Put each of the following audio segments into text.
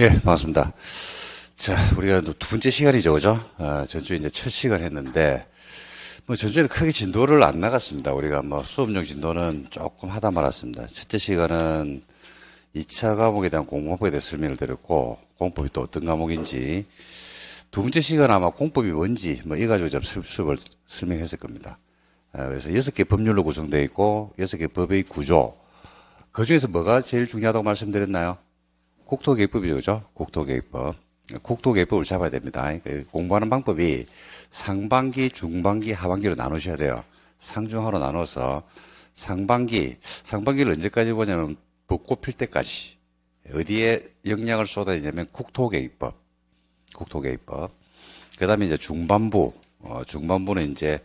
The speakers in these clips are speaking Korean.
예, 반갑습니다. 자, 우리가 두 번째 시간이죠, 그죠? 아, 전주에 이제 첫 시간 했는데, 뭐 전주에는 크게 진도를 안 나갔습니다. 우리가 뭐 수업용 진도는 조금 하다 말았습니다. 첫째 시간은 2차 과목에 대한 공법에 대해 설명을 드렸고, 공법이 또 어떤 과목인지, 두 번째 시간 아마 공법이 뭔지, 뭐, 이 가지고 좀 수업을 설명했을 겁니다. 아, 그래서 여섯 개 법률로 구성되어 있고, 여섯 개 법의 구조, 그 중에서 뭐가 제일 중요하다고 말씀드렸나요? 국토계획법이죠, 그죠? 국토계획법. 국토계획법을 잡아야 됩니다. 그 공부하는 방법이 상반기, 중반기, 하반기로 나누셔야 돼요. 상중하로 나눠서 상반기, 상반기를 언제까지 보냐면 벚꽃 필 때까지 어디에 영향을 쏟아지냐면 국토계획법, 국토계획법. 그 다음에 이제 중반부, 어, 중반부는 이제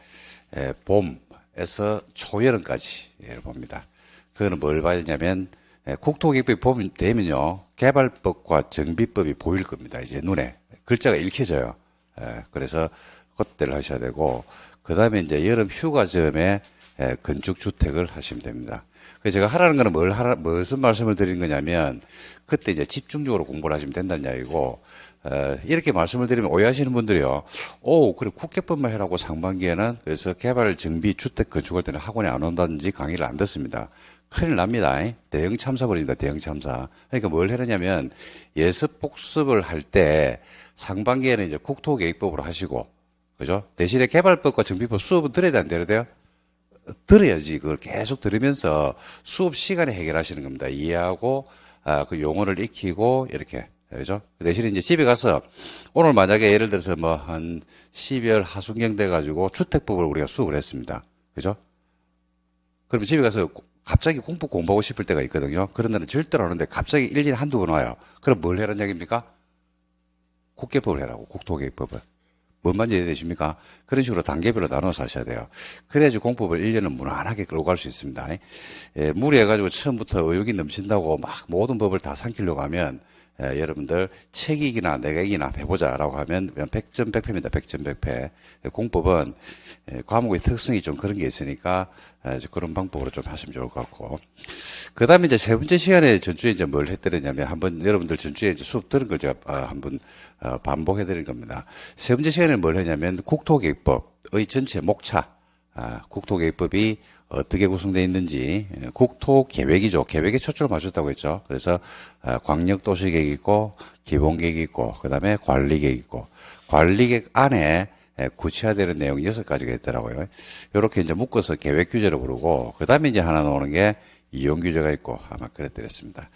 에, 봄에서 초여름까지 를 봅니다. 그거는 뭘 봐야 되냐면 예, 국토계획법이 보면 되면요. 개발법과 정비법이 보일 겁니다. 이제 눈에. 글자가 읽혀져요. 예, 그래서 그때를 하셔야 되고, 그 다음에 이제 여름 휴가점에 예, 건축 주택을 하시면 됩니다. 그래서 제가 하라는 거는 뭘 하라, 무슨 말씀을 드리는 거냐면, 그때 이제 집중적으로 공부를 하시면 된다는 이야기고, 어, 이렇게 말씀을 드리면 오해하시는 분들이요. 오, 그래, 국회법만 해라고 상반기에는 그래서 개발, 정비, 주택 건축할 때는 학원에 안 온다든지 강의를 안 듣습니다. 큰일 납니다. 대형 참사 벌입니다. 대형 참사. 그러니까 뭘 해라냐면 예습 복습을 할 때 상반기에는 이제 국토계획법으로 하시고 그죠? 대신에 개발법과 정비법 수업은 들어야 돼, 안 돼요? 들어야지. 그걸 계속 들으면서 수업 시간에 해결하시는 겁니다. 이해하고, 아, 그 용어를 익히고, 이렇게. 그죠? 그 대신에 이제 집에 가서 오늘 만약에 예를 들어서 뭐 한 12월 하순경 돼 가지고 주택법을 우리가 수업을 했습니다. 그죠? 그러면 집에 가서 갑자기 공부 공부하고 싶을 때가 있거든요. 그런 날은 절대로 안 오는데 갑자기 1년에 한두 번 와요. 그럼 뭘 해라는 얘기입니까? 국계법을 해라고, 국토계획법을. 뭔 말인지 이해되십니까? 그런 식으로 단계별로 나눠서 하셔야 돼요. 그래야지 공법을 1년은 무난하게 끌고 갈 수 있습니다. 예, 무리해가지고 처음부터 의욕이 넘친다고 막 모든 법을 다 삼키려고 하면 예, 여러분들 책이기나 내가이기나 해보자라고 하면 100점 100패입니다. 100점 100패. 공법은 예, 과목의 특성이 좀 그런 게 있으니까 예, 그런 방법으로 좀 하시면 좋을 것 같고. 그 다음에 이제 세 번째 시간에 전주에 이제 뭘 했더냐면 한번 여러분들 전주에 이제 수업 들은 걸 제가 아, 한번 어, 반복해 드린 겁니다. 세 번째 시간에 뭘 했냐면 국토계획법의 전체 목차, 아, 국토계획법이 어떻게 구성되어 있는지 예, 국토 계획이죠. 계획에 초점을 맞췄다고 했죠. 그래서 아, 광역 도시 계획 있고 기본 계획 있고 그다음에 관리 계획 있고 관리 계획 안에 예, 구체화되는 내용 여섯 가지가 있더라고요. 이렇게 이제 묶어서 계획 규제로 부르고 그 다음에 이제 하나 나오는 게 이용 규제가 있고 아마 그랬더랬습니다.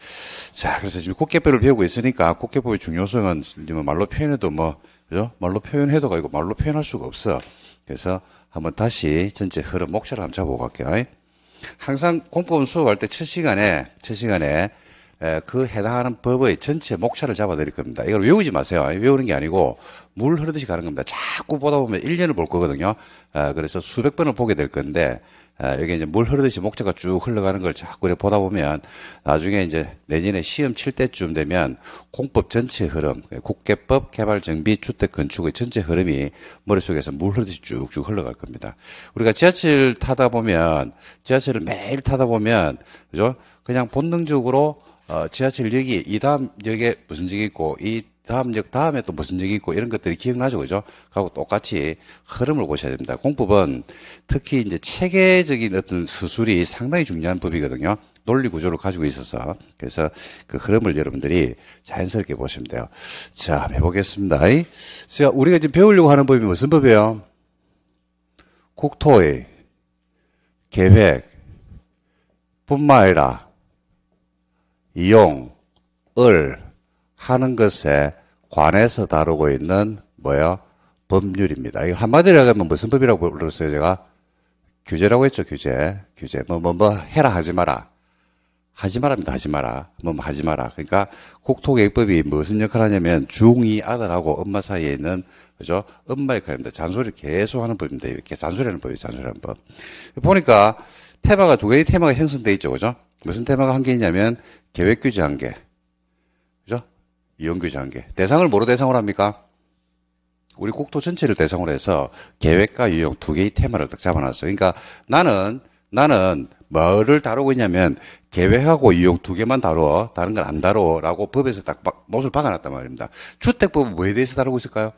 자, 그래서 지금 국계법을 배우고 있으니까 국계법의 중요성은 뭐 말로 표현해도 뭐 그죠? 말로 표현해도 가이고 말로 표현할 수가 없어. 그래서 한번 다시 전체 흐름 목차를 한번 잡아보고 갈게요. 항상 공법은 수업할 때 첫 시간에 첫 시간에 그 해당하는 법의 전체 목차를 잡아드릴 겁니다. 이걸 외우지 마세요. 외우는 게 아니고 물 흐르듯이 가는 겁니다. 자꾸 보다 보면 1년을 볼 거거든요. 그래서 수백 번을 보게 될 건데 여기 이제 물 흐르듯이 목차가 쭉 흘러가는 걸 자꾸 보다 보면 나중에 이제 내년에 시험 칠 때쯤 되면 공법 전체 흐름, 국계법, 개발, 정비, 주택, 건축의 전체 흐름이 머릿속에서 물 흐르듯이 쭉쭉 흘러갈 겁니다. 우리가 지하철 타다 보면 지하철을 매일 타다 보면 그죠? 그냥 본능적으로 어, 지하철역이 이 다음 역에 무슨 역이 있고 이 다음 역 다음에 또 무슨 적이 있고 이런 것들이 기억나죠, 그죠? 하고 똑같이 흐름을 보셔야 됩니다. 공법은 특히 이제 체계적인 어떤 수술이 상당히 중요한 법이거든요. 논리 구조를 가지고 있어서 그래서 그 흐름을 여러분들이 자연스럽게 보시면 돼요. 자, 해보겠습니다. 자, 우리가 지금 배우려고 하는 법이 무슨 법이에요? 국토의 계획 뿐만 아니라 이용, 을, 하는 것에 관해서 다루고 있는 뭐야? 법률입니다. 이거 한마디로 하면 무슨 법이라고 불렀어요, 제가? 규제라고 했죠, 규제. 규제. 뭐, 뭐, 뭐, 해라, 하지 마라. 하지 말합니다, 하지 마라. 뭐, 뭐, 하지 마라. 그러니까, 국토계획법이 무슨 역할을 하냐면, 중2 아들하고 엄마 사이에 있는, 그죠? 엄마 역할입니다. 잔소리를 계속 하는 법입니다. 이렇게 잔소리하는 법이 잔소리하는 법. 보니까, 테마가 두 개의 테마가 형성돼 있죠, 그죠? 무슨 테마가 한 개 있냐면, 계획 규제 한 개. 이용규제 한 개. 대상을 뭐로 대상으로 합니까? 우리 국토 전체를 대상으로 해서 계획과 유용 두 개의 테마를 딱 잡아놨어요. 그러니까 나는, 나는 뭐를 다루고 있냐면 계획하고 이용 두 개만 다뤄. 다른 건 안 다뤄라고 법에서 딱 못을 박아놨단 말입니다. 주택법은 뭐에 대해서 다루고 있을까요?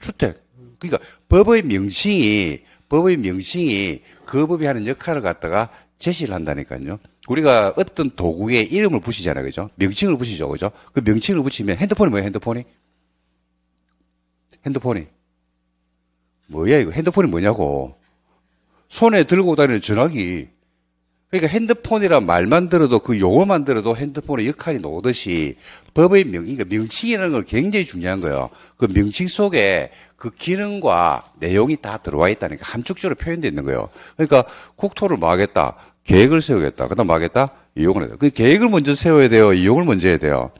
주택. 그러니까 법의 명칭이 법의 명칭이 그 법이 하는 역할을 갖다가 제시를 한다니까요. 우리가 어떤 도구에 이름을 붙이잖아요. 그죠? 명칭을 붙이죠. 그죠? 그 명칭을 붙이면 핸드폰이 뭐예요? 핸드폰이? 핸드폰이. 뭐야, 이거? 핸드폰이 뭐냐고. 손에 들고 다니는 전화기. 그러니까 핸드폰이란 말만 들어도 그 용어만 들어도 핸드폰의 역할이 나오듯이 법의 명, 그러니까 명칭이라는 걸 굉장히 중요한 거예요. 그 명칭 속에 그 기능과 내용이 다 들어와 있다니까 함축적으로 표현되어 있는 거예요. 그러니까 국토를 뭐 하겠다. 계획을 세우겠다. 그 다음 뭐 하겠다. 이용을 해야 돼. 그 계획을 먼저 세워야 돼요. 이용을 먼저 해야 돼요.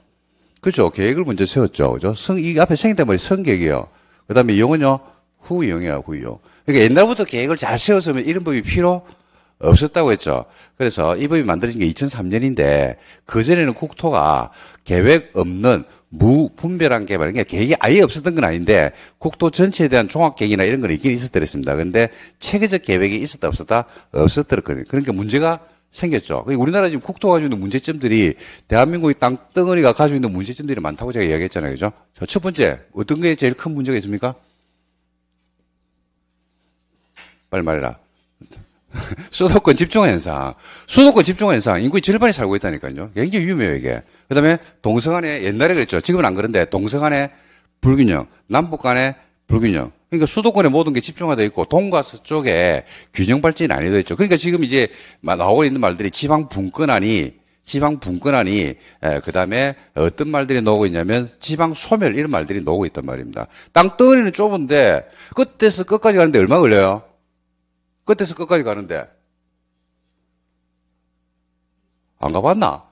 그죠? 계획을 먼저 세웠죠. 그죠? 성, 이 앞에 생겼단 말이 성계획이에요. 그 다음에 이용은요, 후이용이야, 후이용. 그러니까 옛날부터 계획을 잘 세웠으면 이런 법이 필요 없었다고 했죠. 그래서 이 법이 만들어진 게 2003년인데 그전에는 국토가 계획 없는 무분별한 개발, 그러니까 계획이 아예 없었던 건 아닌데 국토 전체에 대한 종합계획이나 이런 건 있긴 있었더랬습니다. 근데 체계적 계획이 있었다 없었다 없었더랬거든요. 그러니까 문제가 생겼죠. 그러니까 우리나라 지금 국토가 가지고 있는 문제점들이 대한민국의 땅덩어리가 가지고 있는 문제점들이 많다고 제가 이야기했잖아요. 그죠? 첫 번째, 어떤 게 제일 큰 문제가 있습니까? 빨리 말해라. 수도권 집중 현상. 수도권 집중 현상. 인구의 절반이 살고 있다니까요. 굉장히 위험해요, 이게. 그 다음에 동서간에 옛날에 그랬죠. 지금은 안 그런데 동서간에 불균형, 남북 간에 불균형. 그러니까 수도권에 모든 게 집중화되어 있고 동과 서쪽에 균형 발전이 안 되어 있죠. 그러니까 지금 이제 나오고 있는 말들이 지방 분권안이 지방 분권안이 그 다음에 어떤 말들이 나오고 있냐면 지방 소멸 이런 말들이 나오고 있단 말입니다. 땅덩어리는 좁은데 끝에서 끝까지 가는데 얼마 걸려요? 끝에서 끝까지 가는데 안 가봤나?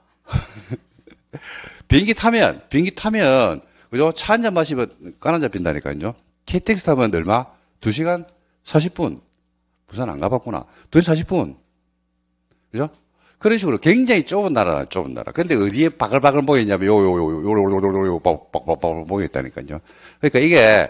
비행기 타면 비행기 타면 그죠? 차 한 잔 마시면 까난 잡힌다니까요. KTX 타면 얼마? 2시간 40분. 부산 안 가봤구나. 2시간 40분. 그죠? 그런 식으로 굉장히 좁은 나라다, 좁은 나라. 근데 어디에 바글바글 모여있냐면, 요, 요, 요, 요, 요, 요, 요, 요, 요, 바글바글 모여있다니까요. 그러니까 이게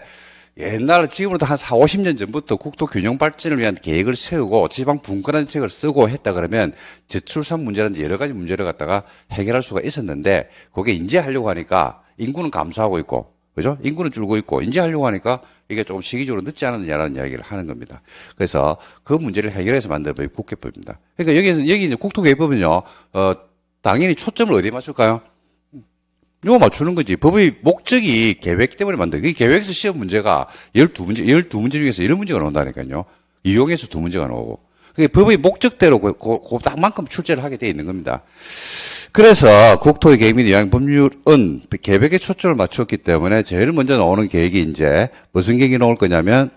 옛날, 지금으로도 한 4, 50년 전부터 국토 균형 발전을 위한 계획을 세우고 지방 분권한 책을 쓰고 했다 그러면 저출산 문제라든지 여러 가지 문제를 갖다가 해결할 수가 있었는데 그게 인지하려고 하니까 인구는 감소하고 있고 그죠? 인구는 줄고 있고 인지하려고 하니까 이게 조금 시기적으로 늦지 않았느냐라는 이야기를 하는 겁니다. 그래서 그 문제를 해결해서 만든 법이 국회법입니다. 그러니까 여기서 여기 이제 국토개혁법은요, 어, 당연히 초점을 어디에 맞출까요? 이거 맞추는 거지. 법의 목적이 계획 때문에 만든, 그 계획에서 시험 문제가 12문제, 12문제 중에서 이런 문제가 나온다니까요. 이용해서 두 문제가 나오고. 그게 법의 목적대로 그, 그, 그 딱만큼 출제를 하게 돼 있는 겁니다. 그래서 국토의 계획 및 영향 법률은 계획에 초점을 맞췄기 때문에 제일 먼저 나오는 계획이 이제 무슨 계획이 나올 거냐면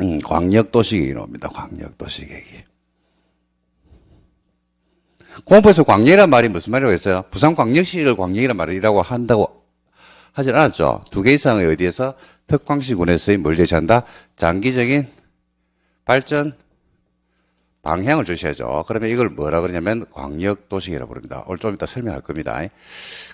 음, 광역도시 계획이 나옵니다. 광역도시 계획이. 공부에서 광역이란 말이 무슨 말이라고 했어요? 부산광역시를 광역이란 말이라고 한다고 하진 않았죠. 두 개 이상의 어디에서 특광시군에서의 뭘 제시한다? 장기적인 발전 방향을 주셔야죠. 그러면 이걸 뭐라 그러냐면 광역도시계라고 부릅니다. 오늘 좀 이따 설명할 겁니다.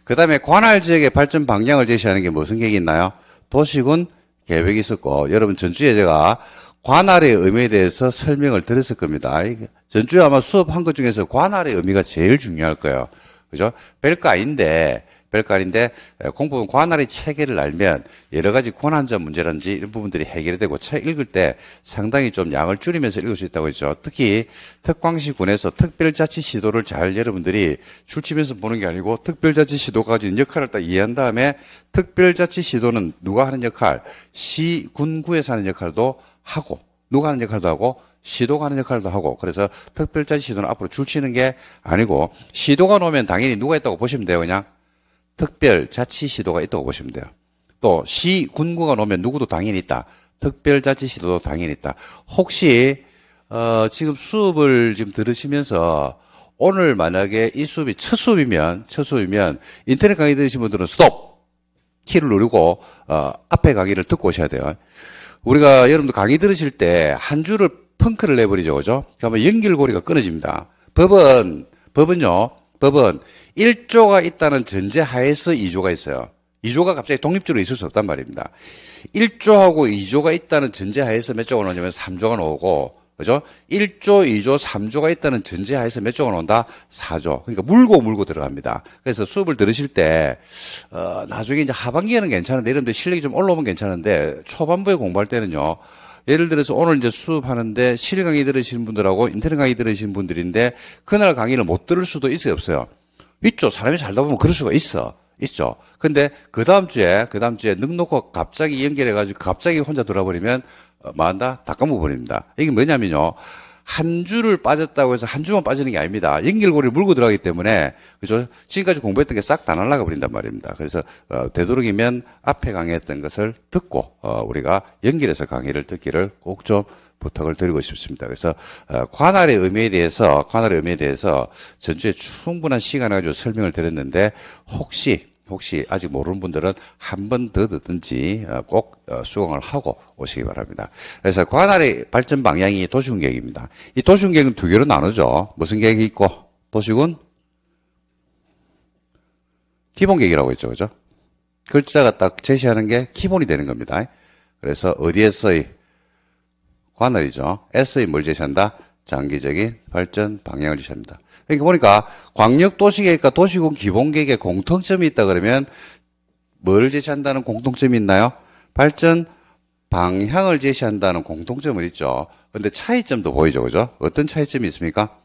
그 다음에 관할 지역의 발전 방향을 제시하는 게 무슨 계획이 있나요? 도시군 계획이 있었고, 여러분 전주에 제가 관할의 의미에 대해서 설명을 드렸을 겁니다. 전주에 아마 수업한 것 중에서 관할의 의미가 제일 중요할 거예요. 그죠? 별거 아닌데, 별거 아닌데 공부는 관할의 체계를 알면 여러 가지 권한점 문제라든지 이런 부분들이 해결이 되고 책 읽을 때 상당히 좀 양을 줄이면서 읽을 수 있다고 했죠. 특히 특광시 군에서 특별자치 시도를 잘 여러분들이 출치면서 보는 게 아니고 특별자치 시도가 가진 역할을 딱 이해한 다음에 특별자치 시도는 누가 하는 역할, 시, 군구에서 하는 역할도 하고 누가 하는 역할도 하고 시도가 하는 역할도 하고 그래서 특별자치 시도는 앞으로 줄치는 게 아니고 시도가 놓으면 당연히 누가 있다고 보시면 돼요 그냥 특별자치 시도가 있다고 보시면 돼요. 또 시, 군구가 놓으면 누구도 당연히 있다. 특별자치 시도도 당연히 있다. 혹시 어, 지금 수업을 지금 들으시면서 오늘 만약에 이 수업이 첫 수업이면 첫 수업이면 인터넷 강의 들으신 분들은 스톱 키를 누르고 어, 앞에 강의를 듣고 오셔야 돼요. 우리가 여러분들 강의 들으실 때 한 줄을 펑크를 내버리죠, 그죠? 그러면 연결고리가 끊어집니다. 법은 법은요, 법은 1조가 있다는 전제 하에서 2조가 있어요. 2조가 갑자기 독립적으로 있을 수 없단 말입니다. 1조하고 2조가 있다는 전제 하에서 몇 조가 나오냐면 3조가 나오고 그죠? 1조, 2조, 3조가 있다는 전제하에서 몇 조가 나온다? 4조. 그러니까 물고 물고 들어갑니다. 그래서 수업을 들으실 때, 어, 나중에 이제 하반기에는 괜찮은데, 이런데 실력이 좀 올라오면 괜찮은데, 초반부에 공부할 때는요, 예를 들어서 오늘 이제 수업하는데 실 강의 들으시는 분들하고 인터넷 강의 들으시는 분들인데, 그날 강의를 못 들을 수도 있어요, 없어요? 있죠. 사람이 살다 보면 그럴 수가 있어. 있죠. 근데 그 다음 주에, 그 다음 주에 능 놓고 갑자기 연결해가지고 갑자기 혼자 돌아버리면 어, 뭐한다? 다 까먹어버립니다. 이게 뭐냐면요. 한 주를 빠졌다고 해서 한 주만 빠지는 게 아닙니다. 연결고리를 물고 들어가기 때문에 그죠? 지금까지 공부했던 게 싹 다 날라가 버린단 말입니다. 그래서 어, 되도록이면 앞에 강의했던 것을 듣고 어, 우리가 연결해서 강의를 듣기를 꼭 좀 부탁을 드리고 싶습니다. 그래서 어, 관할의 의미에 대해서 관할의 의미에 대해서 전주에 충분한 시간을 가지고 설명을 드렸는데 혹시 혹시 아직 모르는 분들은 한 번 더 듣든지 어, 꼭 어, 수강을 하고 오시기 바랍니다. 그래서 관할의 발전 방향이 도시군 계획입니다. 이 도시군 계획은 두 개로 나누죠. 무슨 계획이 있고 도시군 기본 계획이라고 했죠. 그죠? 글자가 딱 제시하는 게 기본이 되는 겁니다. 그래서 어디에서의 관할이죠. S의 뭘 제시한다? 장기적인 발전 방향을 제시합니다. 그러니까 보니까 광역도시계획과 도시군 기본계획에 공통점이 있다 그러면 뭘 제시한다는 공통점이 있나요? 발전 방향을 제시한다는 공통점은 있죠. 근데 차이점도 보이죠. 그죠? 어떤 차이점이 있습니까?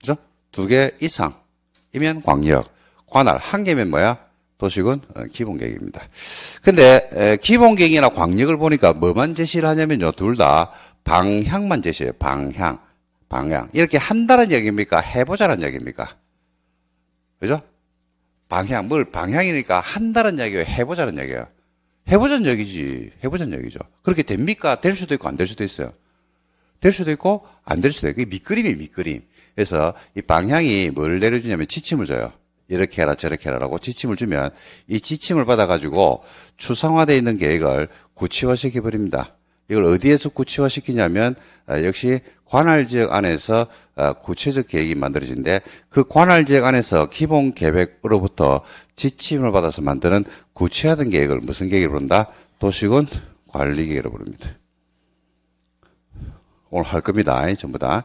그죠? 두 개 이상이면 광역, 관할, 한 개면 뭐야? 도시군 어, 기본 계획입니다. 근데 기본 계획이나 광역을 보니까 뭐만 제시를 하냐면요. 둘 다 방향만 제시해요. 방향. 방향. 이렇게 한다는 얘기입니까? 해보자는 얘기입니까? 그죠? 방향, 뭘 방향이니까 한다는 얘기예요? 해보자는 얘기예요? 해보자는 얘기지. 해보자는 얘기죠. 그렇게 됩니까? 될 수도 있고 안 될 수도 있어요. 될 수도 있고 안 될 수도 있고. 밑그림이 밑그림. 그래서 이 방향이 뭘 내려주냐면 지침을 줘요. 이렇게 해라 저렇게 해라라고 지침을 주면 이 지침을 받아가지고 추상화되어 있는 계획을 구체화시켜 버립니다. 이걸 어디에서 구체화시키냐면 아, 역시 관할 지역 안에서 아, 구체적 계획이 만들어지는데 그 관할 지역 안에서 기본 계획으로부터 지침을 받아서 만드는 구체화된 계획을 무슨 계획으로 부른다? 도시군 관리 계획으로 부릅니다. 오늘 할 겁니다. 전부 다.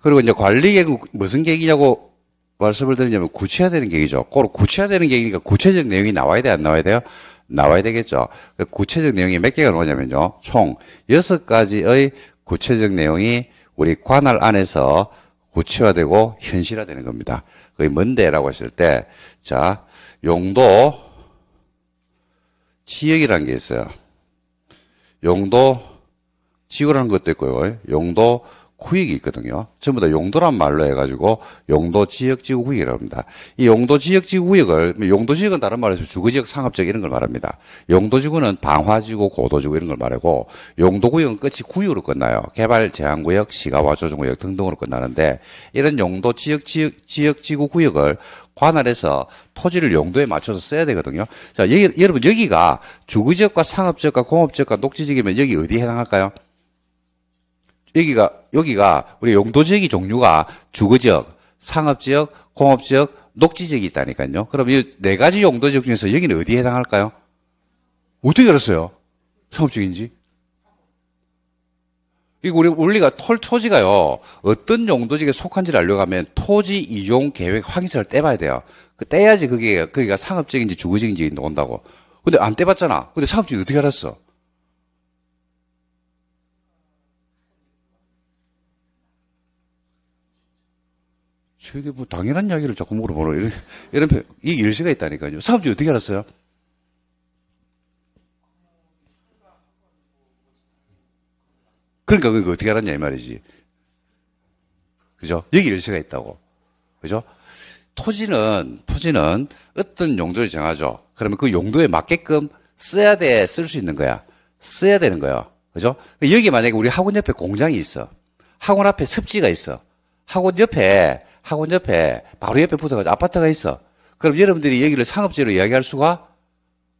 그리고 이제 관리 계획 무슨 계획이냐고 말씀을 드리냐면 구체화되는 계획이죠. 꼭 구체화되는 계획이니까 구체적 내용이 나와야 돼, 안 나와야 돼요? 나와야 되겠죠. 그 구체적 내용이 몇 개가 나오냐면요. 총 여섯 가지의 구체적 내용이 우리 관할 안에서 구체화되고 현실화되는 겁니다. 그게 뭔데라고 했을 때, 자, 용도, 지역이라는 게 있어요. 용도, 지구라는 것도 있고요. 용도, 구역이 있거든요. 전부 다 용도란 말로 해가지고 용도 지역 지구 구역이라고 합니다. 이 용도 지역 지구 구역을 용도 지역은 다른 말로 해서 주거 지역 상업 지역 이런 걸 말합니다. 용도 지구는 방화 지구, 고도 지구 이런 걸 말하고 용도 구역은 끝이 구역으로 끝나요. 개발 제한 구역, 시가와 조정 구역 등등으로 끝나는데 이런 용도 지역 지역 지역 지구 구역을 관할해서 토지를 용도에 맞춰서 써야 되거든요. 자, 여기, 여러분 여기가 주거 지역과 상업 지역과 공업 지역과 녹지 지역이면 여기 어디에 해당할까요? 여기가 여기가 우리 용도 지역이 종류가 주거 지역, 상업 지역, 공업 지역, 녹지 지역이 있다니까요. 그럼 이 네 가지 용도 지역 중에서 여기는 어디에 해당할까요? 어떻게 알았어요? 상업 지역인지? 이거 우리 원리가 톨 토지가요. 어떤 용도지에 속한지를 알려고 하면 토지 이용 계획 확인서를 떼봐야 돼요. 그 떼야지 그게 그기가 상업적인지 주거적인지 나온다고. 근데 안 떼봤잖아. 근데 상업적이 어떻게 알았어? 저게 뭐 당연한 이야기를 자꾸 물어보러 이런, 이런, 이 일시가 있다니까요. 사업주 어떻게 알았어요? 그러니까 그거 어떻게 알았냐 이 말이지. 그죠? 여기 일시가 있다고. 그죠? 토지는, 토지는 어떤 용도를 정하죠. 그러면 그 용도에 맞게끔 써야 돼, 쓸 수 있는 거야. 써야 되는 거야. 그죠? 여기 만약에 우리 학원 옆에 공장이 있어. 학원 앞에 습지가 있어. 학원 옆에 학원 옆에 바로 옆에 붙어가지고 아파트가 있어. 그럼 여러분들이 여기를 상업지로 이야기할 수가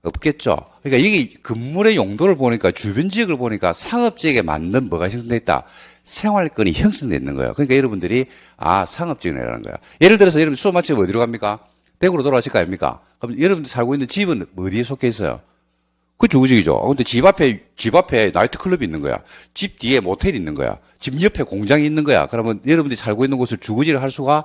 없겠죠. 그러니까 여기 건물의 용도를 보니까 주변 지역을 보니까 상업지역에 맞는 뭐가 형성돼 있다. 생활권이 형성돼 있는 거예요. 그러니까 여러분들이 아 상업지역이라는 거야. 예를 들어서 여러분 수업 마치고 어디로 갑니까? 대구로 돌아가실 거 아닙니까? 그럼 여러분들 살고 있는 집은 어디에 속해 있어요? 그 주거지역이죠. 근데 집 앞에 집 앞에 나이트 클럽이 있는 거야. 집 뒤에 모텔이 있는 거야. 집 옆에 공장이 있는 거야. 그러면 여러분들이 살고 있는 곳을 주거지를 할 수가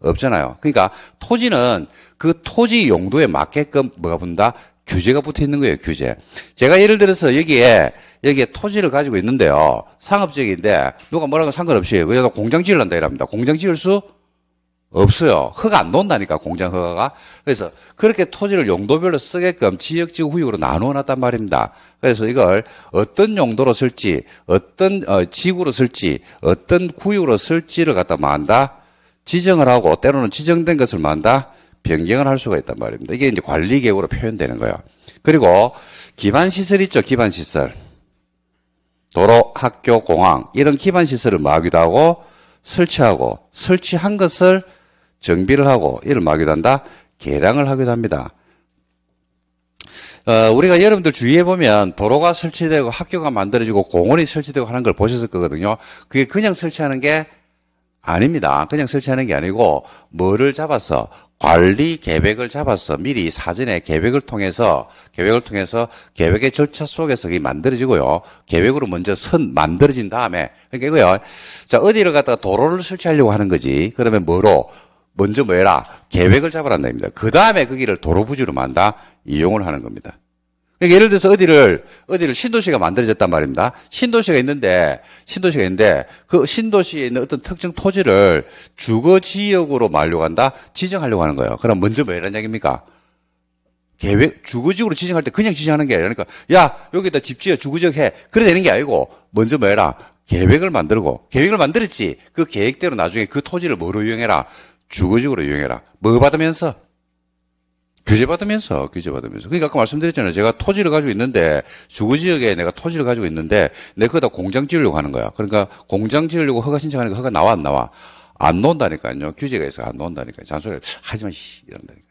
없잖아요. 그러니까 토지는 그 토지 용도에 맞게끔 뭐가 붙는다? 규제가 붙어 있는 거예요, 규제. 제가 예를 들어서 여기에, 여기에 토지를 가지고 있는데요. 상업적인데, 누가 뭐라고 상관없이, 그래서 공장 지을란다 이랍니다. 공장 지을 수 없어요. 허가 안 논다니까, 공장 허가가. 그래서 그렇게 토지를 용도별로 쓰게끔 지역지구 구역으로 나누어 놨단 말입니다. 그래서 이걸 어떤 용도로 쓸지, 어떤 어, 지구로 쓸지, 어떤 구역으로 쓸지를 갖다 만다 지정을 하고 때로는 지정된 것을 만다 변경을 할 수가 있단 말입니다. 이게 이제 관리 계획으로 표현되는 거예요. 그리고 기반 시설 있죠, 기반 시설. 도로, 학교, 공항 이런 기반 시설을 마기도 하고 설치하고 설치한 것을 정비를 하고 이를 마기도 한다. 개량을 하기도 합니다. 어, 우리가 여러분들 주위에 보면 도로가 설치되고 학교가 만들어지고 공원이 설치되고 하는 걸 보셨을 거거든요. 그게 그냥 설치하는 게 아닙니다. 그냥 설치하는 게 아니고 뭐를 잡아서 관리 계획을 잡아서 미리 사전에 계획을 통해서 계획을 통해서 계획의 절차 속에서 이게 만들어지고요. 계획으로 먼저 선 만들어진 다음에 그러니까 이거요. 자 어디를 갖다가 도로를 설치하려고 하는 거지. 그러면 뭐로 먼저 뭐 해라 계획을 잡아란다 입니다. 그 다음에 그 길을 도로 부지로 만다 이용을 하는 겁니다. 그러니까 예를 들어서 어디를 어디를 신도시가 만들어졌단 말입니다. 신도시가 있는데 신도시가 있는데 그 신도시에 있는 어떤 특정 토지를 주거 지역으로 말려고 한다 지정하려고 하는 거예요. 그럼 먼저 뭐 이런 얘기입니까? 계획 주거지역으로 지정할 때 그냥 지정하는 게 아니라 그러니까 야 여기다 집 지어 주거지역 해 그래 되는 게 아니고 먼저 뭐 해라 계획을 만들고 계획을 만들었지 그 계획대로 나중에 그 토지를 뭐로 이용해라 주거지역으로 이용해라 뭐 받으면서 규제 받으면서, 규제 받으면서. 그러니까 아까 말씀드렸잖아요. 제가 토지를 가지고 있는데, 주거 지역에 내가 토지를 가지고 있는데, 내가 거기다 공장 지으려고 하는 거야. 그러니까 공장 지으려고 허가 신청하니까 허가 나와, 안 나와? 안 나온다니까요. 규제가 있어 안 나온다니까요. 잔소리 하지마, 씨, 이런다니까.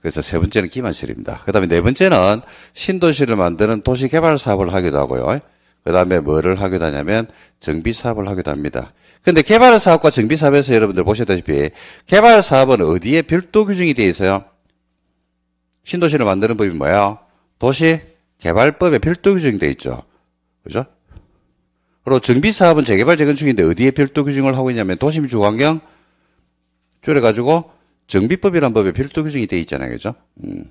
그래서 세 번째는 기반실입니다. 그 다음에 네 번째는 신도시를 만드는 도시개발 사업을 하기도 하고요. 그 다음에 뭐를 하기도 하냐면 정비 사업을 하기도 합니다. 근데 개발 사업과 정비 사업에서 여러분들 보셨다시피 개발 사업은 어디에 별도 규정이 되어 있어요? 신도시를 만드는 법이 뭐야? 도시 개발법에 별도 규정이 돼 있죠. 그죠? 그리고 정비 사업은 재개발 재건축인데 어디에 별도 규정을 하고 있냐면 도심 주환경 줄여 가지고 정비법이란 법에 별도 규정이 돼 있잖아요. 그죠? 음.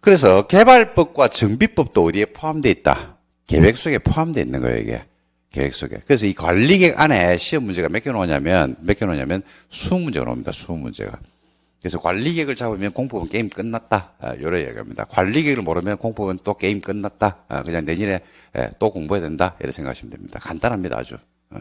그래서 개발법과 정비법도 어디에 포함되어 있다? 계획 속에 포함되어 있는 거예요, 이게. 계획 속에. 그래서 이 관리계획 안에 시험 문제가 몇 개 나오냐면, 몇 개 나오냐면, 수능 문제가 나옵니다, 수능 문제가. 그래서 관리계획을 잡으면 공법은 게임 끝났다. 아, 얘기합니다. 관리계획을 모르면 공법은 또 게임 끝났다. 아, 그냥 내년에 예, 또 공부해야 된다. 이렇게 생각하시면 됩니다. 간단합니다. 아주. 어.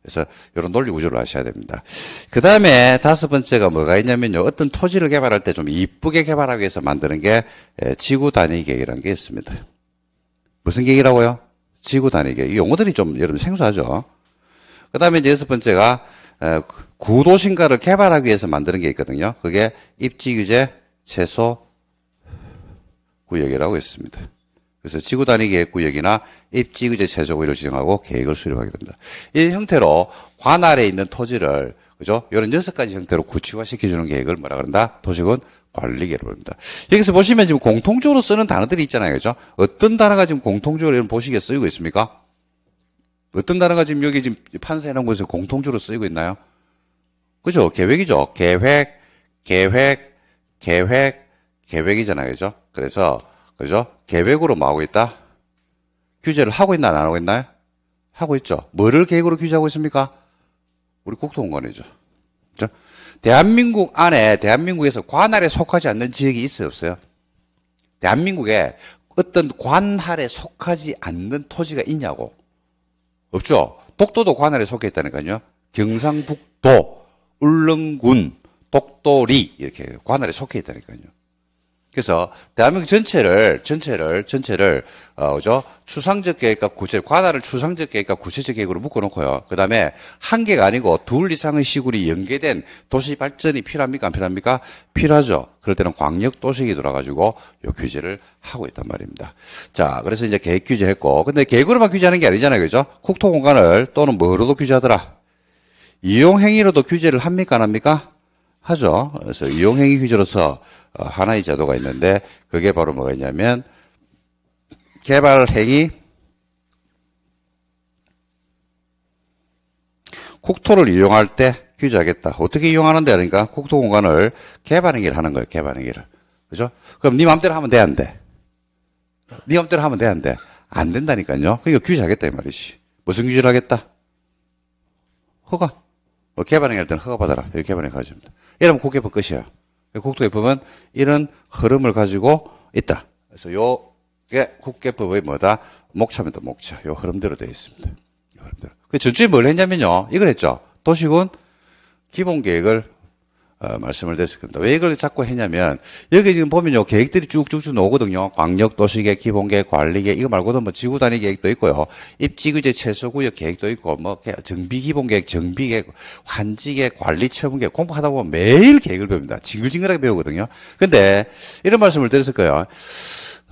그래서 이런 논리 구조를 아셔야 됩니다. 그 다음에 다섯 번째가 뭐가 있냐면요. 어떤 토지를 개발할 때 좀 이쁘게 개발하기 위해서 만드는 게 예, 지구 단위 계획이라는 게 있습니다. 무슨 계획이라고요? 지구 단위 계획. 이 용어들이 좀 여러분 생소하죠. 그 다음에 이제 여섯 번째가 구도신가를 개발하기 위해서 만드는 게 있거든요. 그게 입지규제 최소 구역이라고 있습니다. 그래서 지구 단위 계획 구역이나 입지규제 최소 구역을 지정하고 계획을 수립하게 됩니다. 이 형태로 관할에 있는 토지를 그죠? 이런 여섯 가지 형태로 구체화시켜주는 계획을 뭐라 그런다? 도시군 관리 계획을 부릅니다. 여기서 보시면 지금 공통적으로 쓰는 단어들이 있잖아요. 그죠? 어떤 단어가 지금 공통적으로 이런 보시기에 쓰이고 있습니까? 어떤 단어가 지금 여기 지금 판사해놓은 곳에 공통적으로 쓰이고 있나요? 그죠? 계획이죠. 계획, 계획, 계획, 계획이잖아요. 그죠? 그래서, 그죠? 계획으로 뭐 하고 있다? 규제를 하고 있나, 안 하고 있나요? 하고 있죠. 뭐를 계획으로 규제하고 있습니까? 우리 국토공간이죠. 그죠? 대한민국 안에, 대한민국에서 관할에 속하지 않는 지역이 있어요, 없어요? 대한민국에 어떤 관할에 속하지 않는 토지가 있냐고. 없죠. 독도도 관할에 속해 있다니까요. 경상북도, 울릉군, 독도리 이렇게 관할에 속해 있다니까요. 그래서 대한민국 전체를 전체를 전체를 어죠 추상적 계획과 구체 관할을 추상적 계획과 구체적 계획으로 묶어놓고요. 그 다음에 한 개가 아니고 둘 이상의 시골이 연계된 도시 발전이 필요합니까 안 필요합니까? 필요하죠. 그럴 때는 광역 도시기 돌아가지고 요 규제를 하고 있단 말입니다. 자, 그래서 이제 계획 규제했고, 근데 계획으로만 규제하는 게 아니잖아요, 그죠? 국토 공간을 또는 뭐로도 규제하더라. 이용 행위로도 규제를 합니까 안 합니까? 하죠. 그래서 이용 행위 규제로서 어, 하나의 제도가 있는데 그게 바로 뭐가 있냐면 개발 행위 국토를 이용할 때 규제하겠다. 어떻게 이용하는데 하니까 국토 공간을 개발행위를 하는 거예요. 개발행위를. 그죠? 그럼 네 맘대로 하면 돼, 안 돼? 네 맘대로 하면 돼, 안 돼? 안 된다니까요. 그러니까 규제하겠다, 이 말이지. 무슨 규제를 하겠다? 허가. 뭐 개발행위 할 때는 허가 받아라. 여기 개발행위 가집니다. 이러면 국계법 끝이에요. 국토개법은 이런 흐름을 가지고 있다. 그래서 요게 국계법의 뭐다? 목차입니다, 목차. 요 흐름대로 되어 있습니다. 요 흐름대로. 그 전주에 뭘 했냐면요. 이걸 했죠. 도시군 기본 계획을 어, 말씀을 드렸을 겁니다. 왜 이걸 자꾸 했냐면 여기 지금 보면요 계획들이 쭉쭉쭉 나오거든요. 광역 도시계획, 기본계획, 관리계획 이거 말고도 뭐 지구 단위 계획도 있고요. 입지규제 최소구역 계획도 있고 뭐 정비 기본 계획, 정비 계획, 환지 계획, 관리처분계획 공부하다 보면 매일 계획을 배웁니다. 징글징글하게 배우거든요. 근데 이런 말씀을 드렸을 거예요.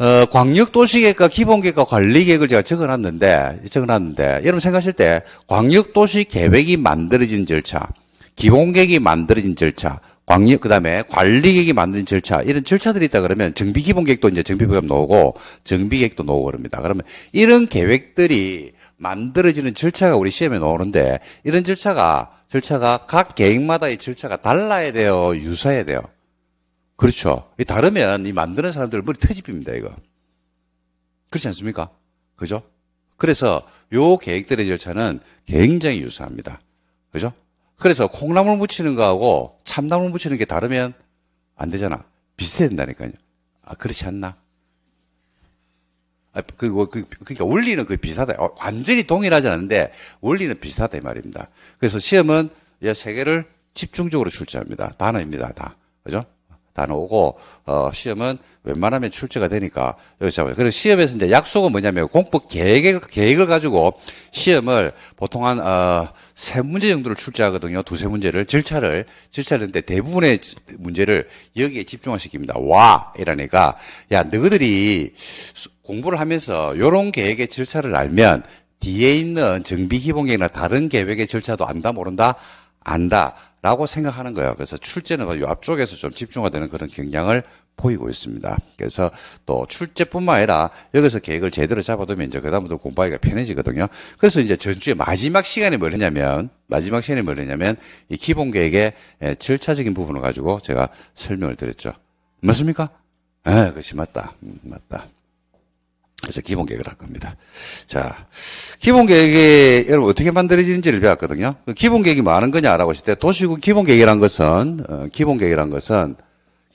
어, 광역도시계획과 기본계획과 관리계획을 제가 적어놨는데, 적어놨는데, 여러분 생각하실 때, 광역도시 계획이 만들어진 절차, 기본계획이 만들어진 절차, 광역, 그 다음에 관리계획이 만든 절차, 이런 절차들이 있다 그러면 정비기본계획도 이제 정비부가 나오고, 정비계획도 나오고 그럽니다. 그러면 이런 계획들이 만들어지는 절차가 우리 시험에 나오는데, 이런 절차가, 절차가 각 계획마다의 절차가 달라야 돼요? 유사해야 돼요? 그렇죠. 이 다르면 이 만드는 사람들 머리 터집입니다, 이거. 그렇지 않습니까? 그죠? 그래서 요 계획들의 절차는 굉장히 유사합니다. 그죠? 그래서 콩나물 묻히는 거하고 참나물 묻히는 게 다르면 안 되잖아. 비슷해야 된다니까요. 아, 그렇지 않나? 아, 그, 그, 그, 그러니까 원리는 그 비슷하다. 어, 완전히 동일하지 않은데 원리는 비슷하다 이 말입니다. 그래서 시험은 이 세 개를 집중적으로 출제합니다. 단어입니다, 다. 그죠? 다 나오고 어, 시험은 웬만하면 출제가 되니까 여기 잡아요. 그리고 시험에서 이제 약속은 뭐냐면 공부 계획, 계획을 가지고 시험을 보통 한, 어, 세 문제 정도를 출제하거든요. 두세 문제를. 절차를, 절차를 했는데 대부분의 문제를 여기에 집중을 시킵니다. 와! 이러니까, 야, 너희들이 공부를 하면서 요런 계획의 절차를 알면 뒤에 있는 정비 기본 계획이나 다른 계획의 절차도 안다, 모른다? 안다. 라고 생각하는 거예요. 그래서 출제는 이 앞쪽에서 좀 집중화 되는 그런 경향을 보이고 있습니다. 그래서 또 출제뿐만 아니라 여기서 계획을 제대로 잡아두면 이제 그다음부터 공부하기가 편해지거든요. 그래서 이제 전주에 마지막 시간에 뭘 했냐면 마지막 시간에 뭘 했냐면 이 기본 계획의 절차적인 부분을 가지고 제가 설명을 드렸죠. 맞습니까? 아, 그것이 맞다. 음, 맞다. 그래서 기본 계획을 할 겁니다. 자, 기본 계획이 여러분 어떻게 만들어지는지를 배웠거든요. 그 기본 계획이 뭐 하는 거냐라고 했을 때 도시국 기본 계획이란 것은 어, 기본 계획이란 것은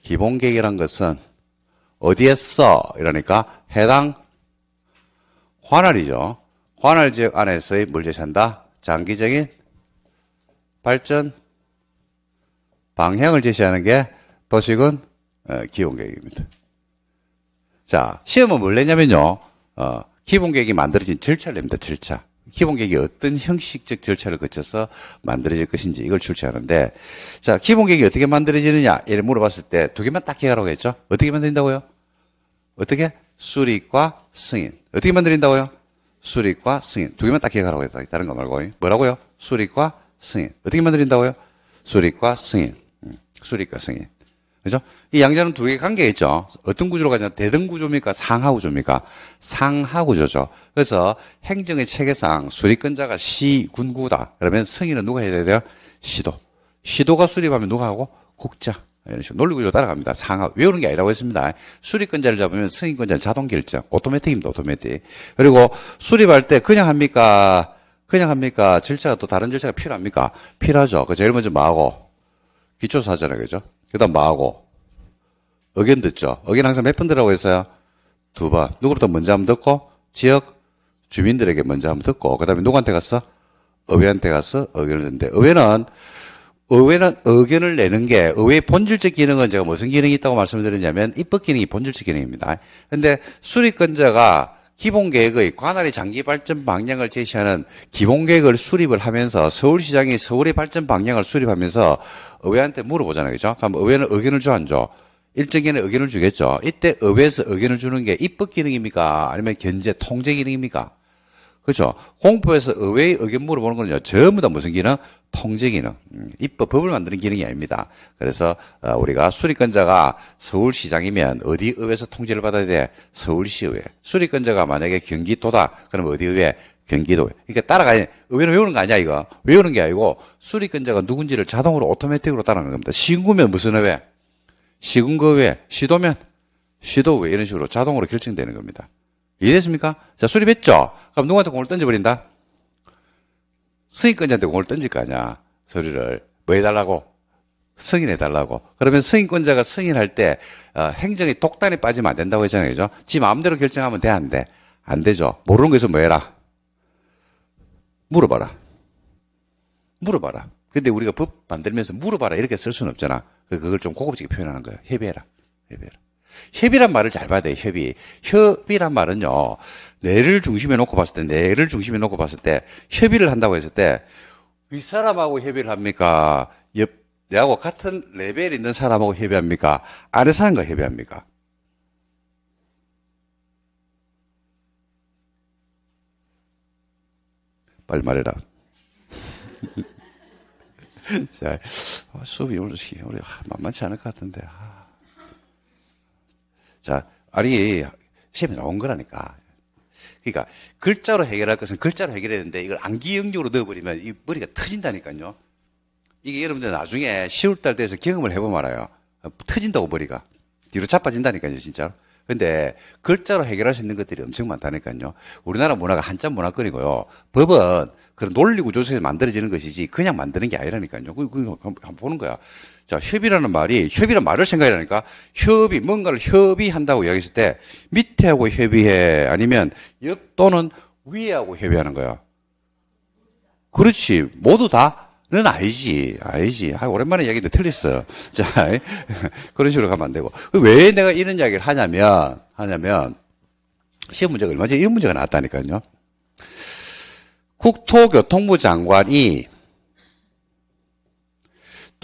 기본 계획이란 것은 어디에 써? 이러니까 해당 관할이죠. 관할 지역 안에서의 뭘 제시한다? 장기적인 발전 방향을 제시하는 게 도시군 어, 기본 계획입니다. 자, 시험은 뭘 내냐면요. 어, 기본 계획이 만들어진 절차를 냅니다. 절차. 기본 계획이 어떤 형식적 절차를 거쳐서 만들어질 것인지 이걸 출제하는데 자, 기본 계획이 어떻게 만들어지느냐 이를 물어봤을 때 두 개만 딱 기억하라고 했죠. 어떻게 만든다고요? 어떻게? 수립과 승인. 어떻게 만들린다고요? 수립과 승인. 두 개만 딱 기억하라고 했다. 다른 거 말고. 뭐라고요? 수립과 승인. 어떻게 만들린다고요? 수립과 승인. 음, 수립과 승인. 그죠? 이 양자는 두 개의 관계가 있죠. 어떤 구조로 가냐? 대등 구조입니까? 상하 구조입니까? 상하 구조죠. 그래서 행정의 체계상 수립권자가 시, 군구다. 그러면 승인은 누가 해야 돼요? 시도. 시도가 수립하면 누가 하고? 국자. 이런 식으로 논리 구조 따라갑니다. 상하. 외우는 게 아니라고 했습니다. 수립권자를 잡으면 승인권자는 자동 결정. 오토매틱입니다. 오토매틱. 그리고 수립할 때 그냥 합니까? 그냥 합니까? 절차가 또 다른 절차가 필요합니까? 필요하죠. 그 제일 먼저 뭐하고? 기초사잖아요. 그죠? 그 다음 뭐하고? 의견 듣죠. 의견 항상 몇 번 들라고 했어요? 두 번. 누구부터 먼저 한번 듣고, 지역 주민들에게 먼저 한번 듣고, 그 다음에 누구한테 갔어? 의회한테 가서 의견을 듣는데, 의회는, 의회는 의견을 내는 게, 의회의 본질적 기능은 제가 무슨 기능이 있다고 말씀을 드렸냐면, 입법 기능이 본질적 기능입니다. 근데 수립권자가 기본 계획의 관할의 장기 발전 방향을 제시하는 기본 계획을 수립을 하면서 서울시장이 서울의 발전 방향을 수립하면서 의회한테 물어보잖아요. 그죠? 그럼 의회는 의견을 줘? 일정에는 의견을 주겠죠. 이때 의회에서 의견을 주는 게 입법 기능입니까? 아니면 견제 통제 기능입니까? 그렇죠. 공포에서 의회의 의견 물어보는 거는요. 전부 다 무슨 기능? 통제 기능. 음, 입법 법을 만드는 기능이 아닙니다. 그래서 어, 우리가 수립권자가 서울시장이면 어디 의회에서 통제를 받아야 돼? 서울시의회. 수립권자가 만약에 경기도다. 그럼 어디 의회? 경기도. 그러니까 따라가야, 의외로 외우는 거 아니야, 이거. 외우는 게 아니고, 수리권자가 누군지를 자동으로 오토매틱으로 따라가는 겁니다. 시군면 무슨 왜? 시군거 왜? 시도면? 시도 왜? 이런 식으로 자동으로 결정되는 겁니다. 이해됐습니까? 자, 수립했죠? 그럼 누구한테 공을 던져버린다? 승인권자한테 공을 던질 거 아니야. 소리를. 뭐 해달라고? 승인해달라고. 그러면 승인권자가 승인할 때, 어, 행정이 독단이 빠지면 안 된다고 했잖아요. 그죠? 지 마음대로 결정하면 돼, 안 돼? 안 되죠. 모르는 거에서 뭐 해라? 물어봐라. 물어봐라. 근데 우리가 법 만들면서 물어봐라 이렇게 쓸 수는 없잖아. 그, 그걸 좀 고급지게 표현하는 거야. 협의해라. 협의해라. 협의란 말을 잘 봐야 돼, 협의. 협의란 말은요, 내를 중심에 놓고 봤을 때, 내를 중심에 놓고 봤을 때, 협의를 한다고 했을 때, 윗사람하고 협의를 합니까? 옆, 내하고 같은 레벨에 있는 사람하고 협의합니까? 아래 사람과 협의합니까? 빨리 말해라. 자, 아, 수업이 오늘 우리 만만치 않을 것 같은데. 아. 자, 아니 시험에 나온 거라니까. 그러니까 글자로 해결할 것은 글자로 해결해야 되는데 이걸 암기영역으로 넣어버리면 이 머리가 터진다니까요. 이게 여러분들 나중에 10월달 돼서 경험을 해보면 알아요. 터진다고 머리가. 뒤로 자빠진다니까요, 진짜로. 근데 글자로 해결할 수 있는 것들이 엄청 많다니까요. 우리나라 문화가 한자 문화권이고요. 법은 그런 논리 구조에서 만들어지는 것이지 그냥 만드는 게 아니라니까요. 그, 그, 한번 보는 거야. 자, 협의라는 말이, 협의란 말을 생각하라니까, 협의, 뭔가를 협의한다고 이야기했을 때, 밑에하고 협의해, 아니면 옆 또는 위에하고 협의하는 거야. 그렇지. 모두 다? 는 아니지. 아니지. 아, 오랜만에 이야기인데 틀렸어. 자, 그런 식으로 가면 안 되고. 왜 내가 이런 이야기를 하냐면, 하냐면, 시험 문제가 얼마 전에 이런 문제가 나왔다니까요. 국토교통부 장관이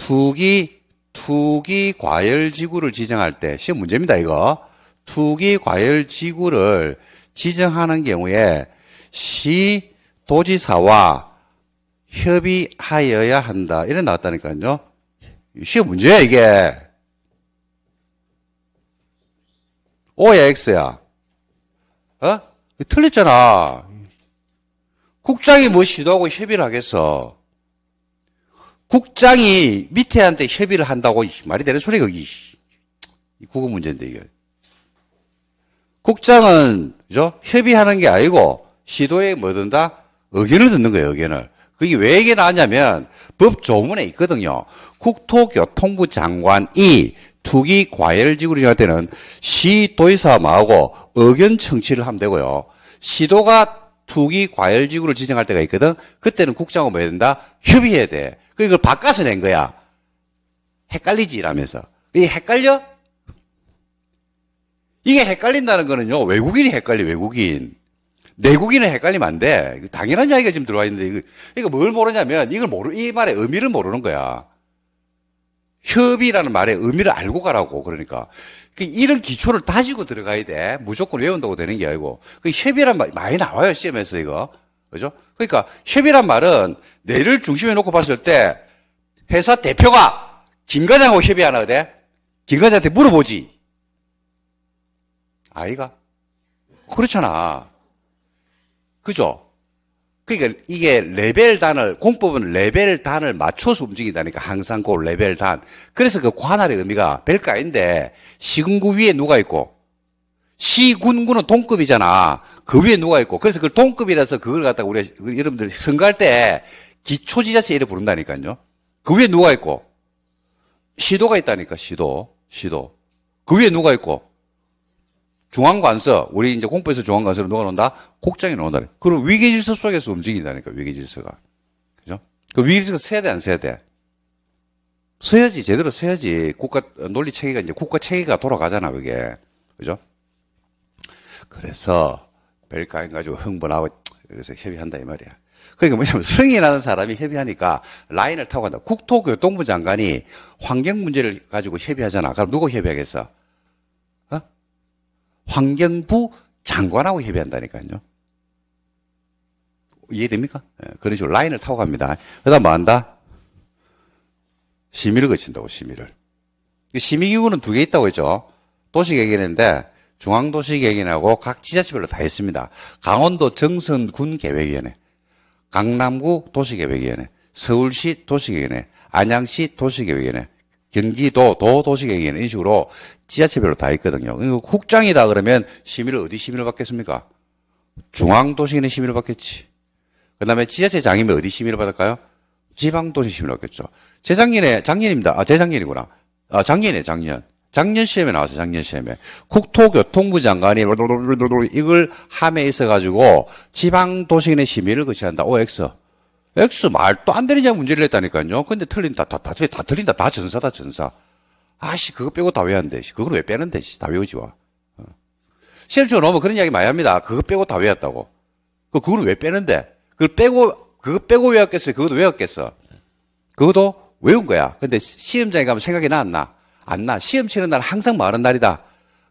투기, 투기 과열 지구를 지정할 때, 시험 문제입니다, 이거. 투기 과열 지구를 지정하는 경우에 시 도지사와 협의하여야 한다. 이래 나왔다니까요. 시험 문제야, 이게. O야, X야? 어? 틀렸잖아. 국장이 뭐 시도하고 협의를 하겠어. 국장이 밑에한테 협의를 한다고 말이 되는 소리가 이 국어 문제인데 이게. 국장은 그죠? 협의하는 게 아니고 시도에 뭐 든다? 의견을 듣는 거예요, 의견을. 그게 왜 이게 나왔냐면 법 조문에 있거든요. 국토교통부 장관이 투기 과열 지구를 할 때는 시도의사하고 의견 청취를 하면 되고요. 시도가 투기 과열 지구를 지정할 때가 있거든. 그때는 국장하고 뭐 해야 된다? 협의해야 돼. 그걸 바꿔서 낸 거야. 헷갈리지 이라면서. 이게 헷갈려? 이게 헷갈린다는 거는요. 외국인이 헷갈려 외국인. 내국인은 헷갈리면 안 돼. 당연한 이야기가 지금 들어와 있는데, 이거, 뭘 모르냐면, 이걸 모르, 이 말의 의미를 모르는 거야. 협의라는 말의 의미를 알고 가라고, 그러니까. 그 이런 기초를 다지고 들어가야 돼. 무조건 외운다고 되는 게 아니고. 그 협의란 말 많이 나와요, 시험에서 이거. 그죠? 그러니까 협의란 말은 내를 중심에 놓고 봤을 때 회사 대표가 김 과장하고 협의하나 그래? 김 과장한테 물어보지. 아이가? 그렇잖아. 그죠? 그러니까 이게 레벨 단을 공법은 레벨 단을 맞춰서 움직인다니까 항상 그 레벨 단. 그래서 그 관할의 의미가 별거 아닌데 시군구 위에 누가 있고 시군구는 동급이잖아. 그 위에 누가 있고 그래서 그 동급이라서 그걸 갖다가 우리 여러분들 선거할 때 기초지자체 이래 부른다니까요. 그 위에 누가 있고 시도가 있다니까 시도 시도 그 위에 누가 있고 중앙관서, 우리 이제 공부에서 중앙관서로 누가 논다? 국장이 논다. 그럼 위기질서 속에서 움직인다니까, 위기질서가. 그죠? 그 위기질서 서야 돼, 안 서야 돼? 서야지, 제대로 서야지. 국가, 논리 체계가 이제 국가 체계가 돌아가잖아, 그게. 그죠? 그래서, 별거 가지고 흥분하고, 여기서 협의한다, 이 말이야. 그러니까 뭐냐면, 승인하는 사람이 협의하니까 라인을 타고 간다. 국토교통부 장관이 환경 문제를 가지고 협의하잖아. 그럼 누구 협의하겠어? 환경부 장관하고 협의한다니까요. 이해됩니까? 네, 그런 식으로 라인을 타고 갑니다. 그러다 뭐 한다? 심의를 거친다고, 심의를. 심의기구는 두 개 있다고 했죠. 도시 계획했는데 중앙도시 계획위원회하고 각 지자체별로 다 있습니다. 강원도 정선군 계획위원회, 강남구 도시계획위원회, 서울시 도시계획위원회, 안양시 도시계획위원회, 경기도 도 도시계획위원회 이런 식으로 지자체별로 다 있거든요. 국장이다 그러면 심의를 어디 심의를 받겠습니까? 중앙도시계획위 심의를 받겠지. 그 다음에 지자체장이면 어디 심의를 받을까요? 지방도시 심의를 받겠죠. 재작년에, 작년입니다. 아, 재작년이구나. 아, 작년에, 작년. 작년 시험에 나왔어요, 작년 시험에. 국토교통부 장관이 이걸 함에 있어 가지고 지방 도시인의 심의를 거치한다. OX. X 말도 안 되는 냐 문제를 냈다니까요. 근데 틀린다, 다, 다, 다 틀린다. 다 전사다, 전사. 아씨, 그거 빼고 다 외웠는데, 그걸 왜 빼는데, 다 외우지 와. 어. 시험 치고 나오면 그런 이야기 많이 합니다. 그거 빼고 다 외웠다고. 그, 그걸 왜 빼는데? 그걸 빼고, 그거 빼고 외웠겠어요? 그것도 외웠겠어? 그것도 외운 거야. 근데 시험장에 가면 생각이 나, 안 나? 안 나. 시험 치는 날은 항상 마른 날이다.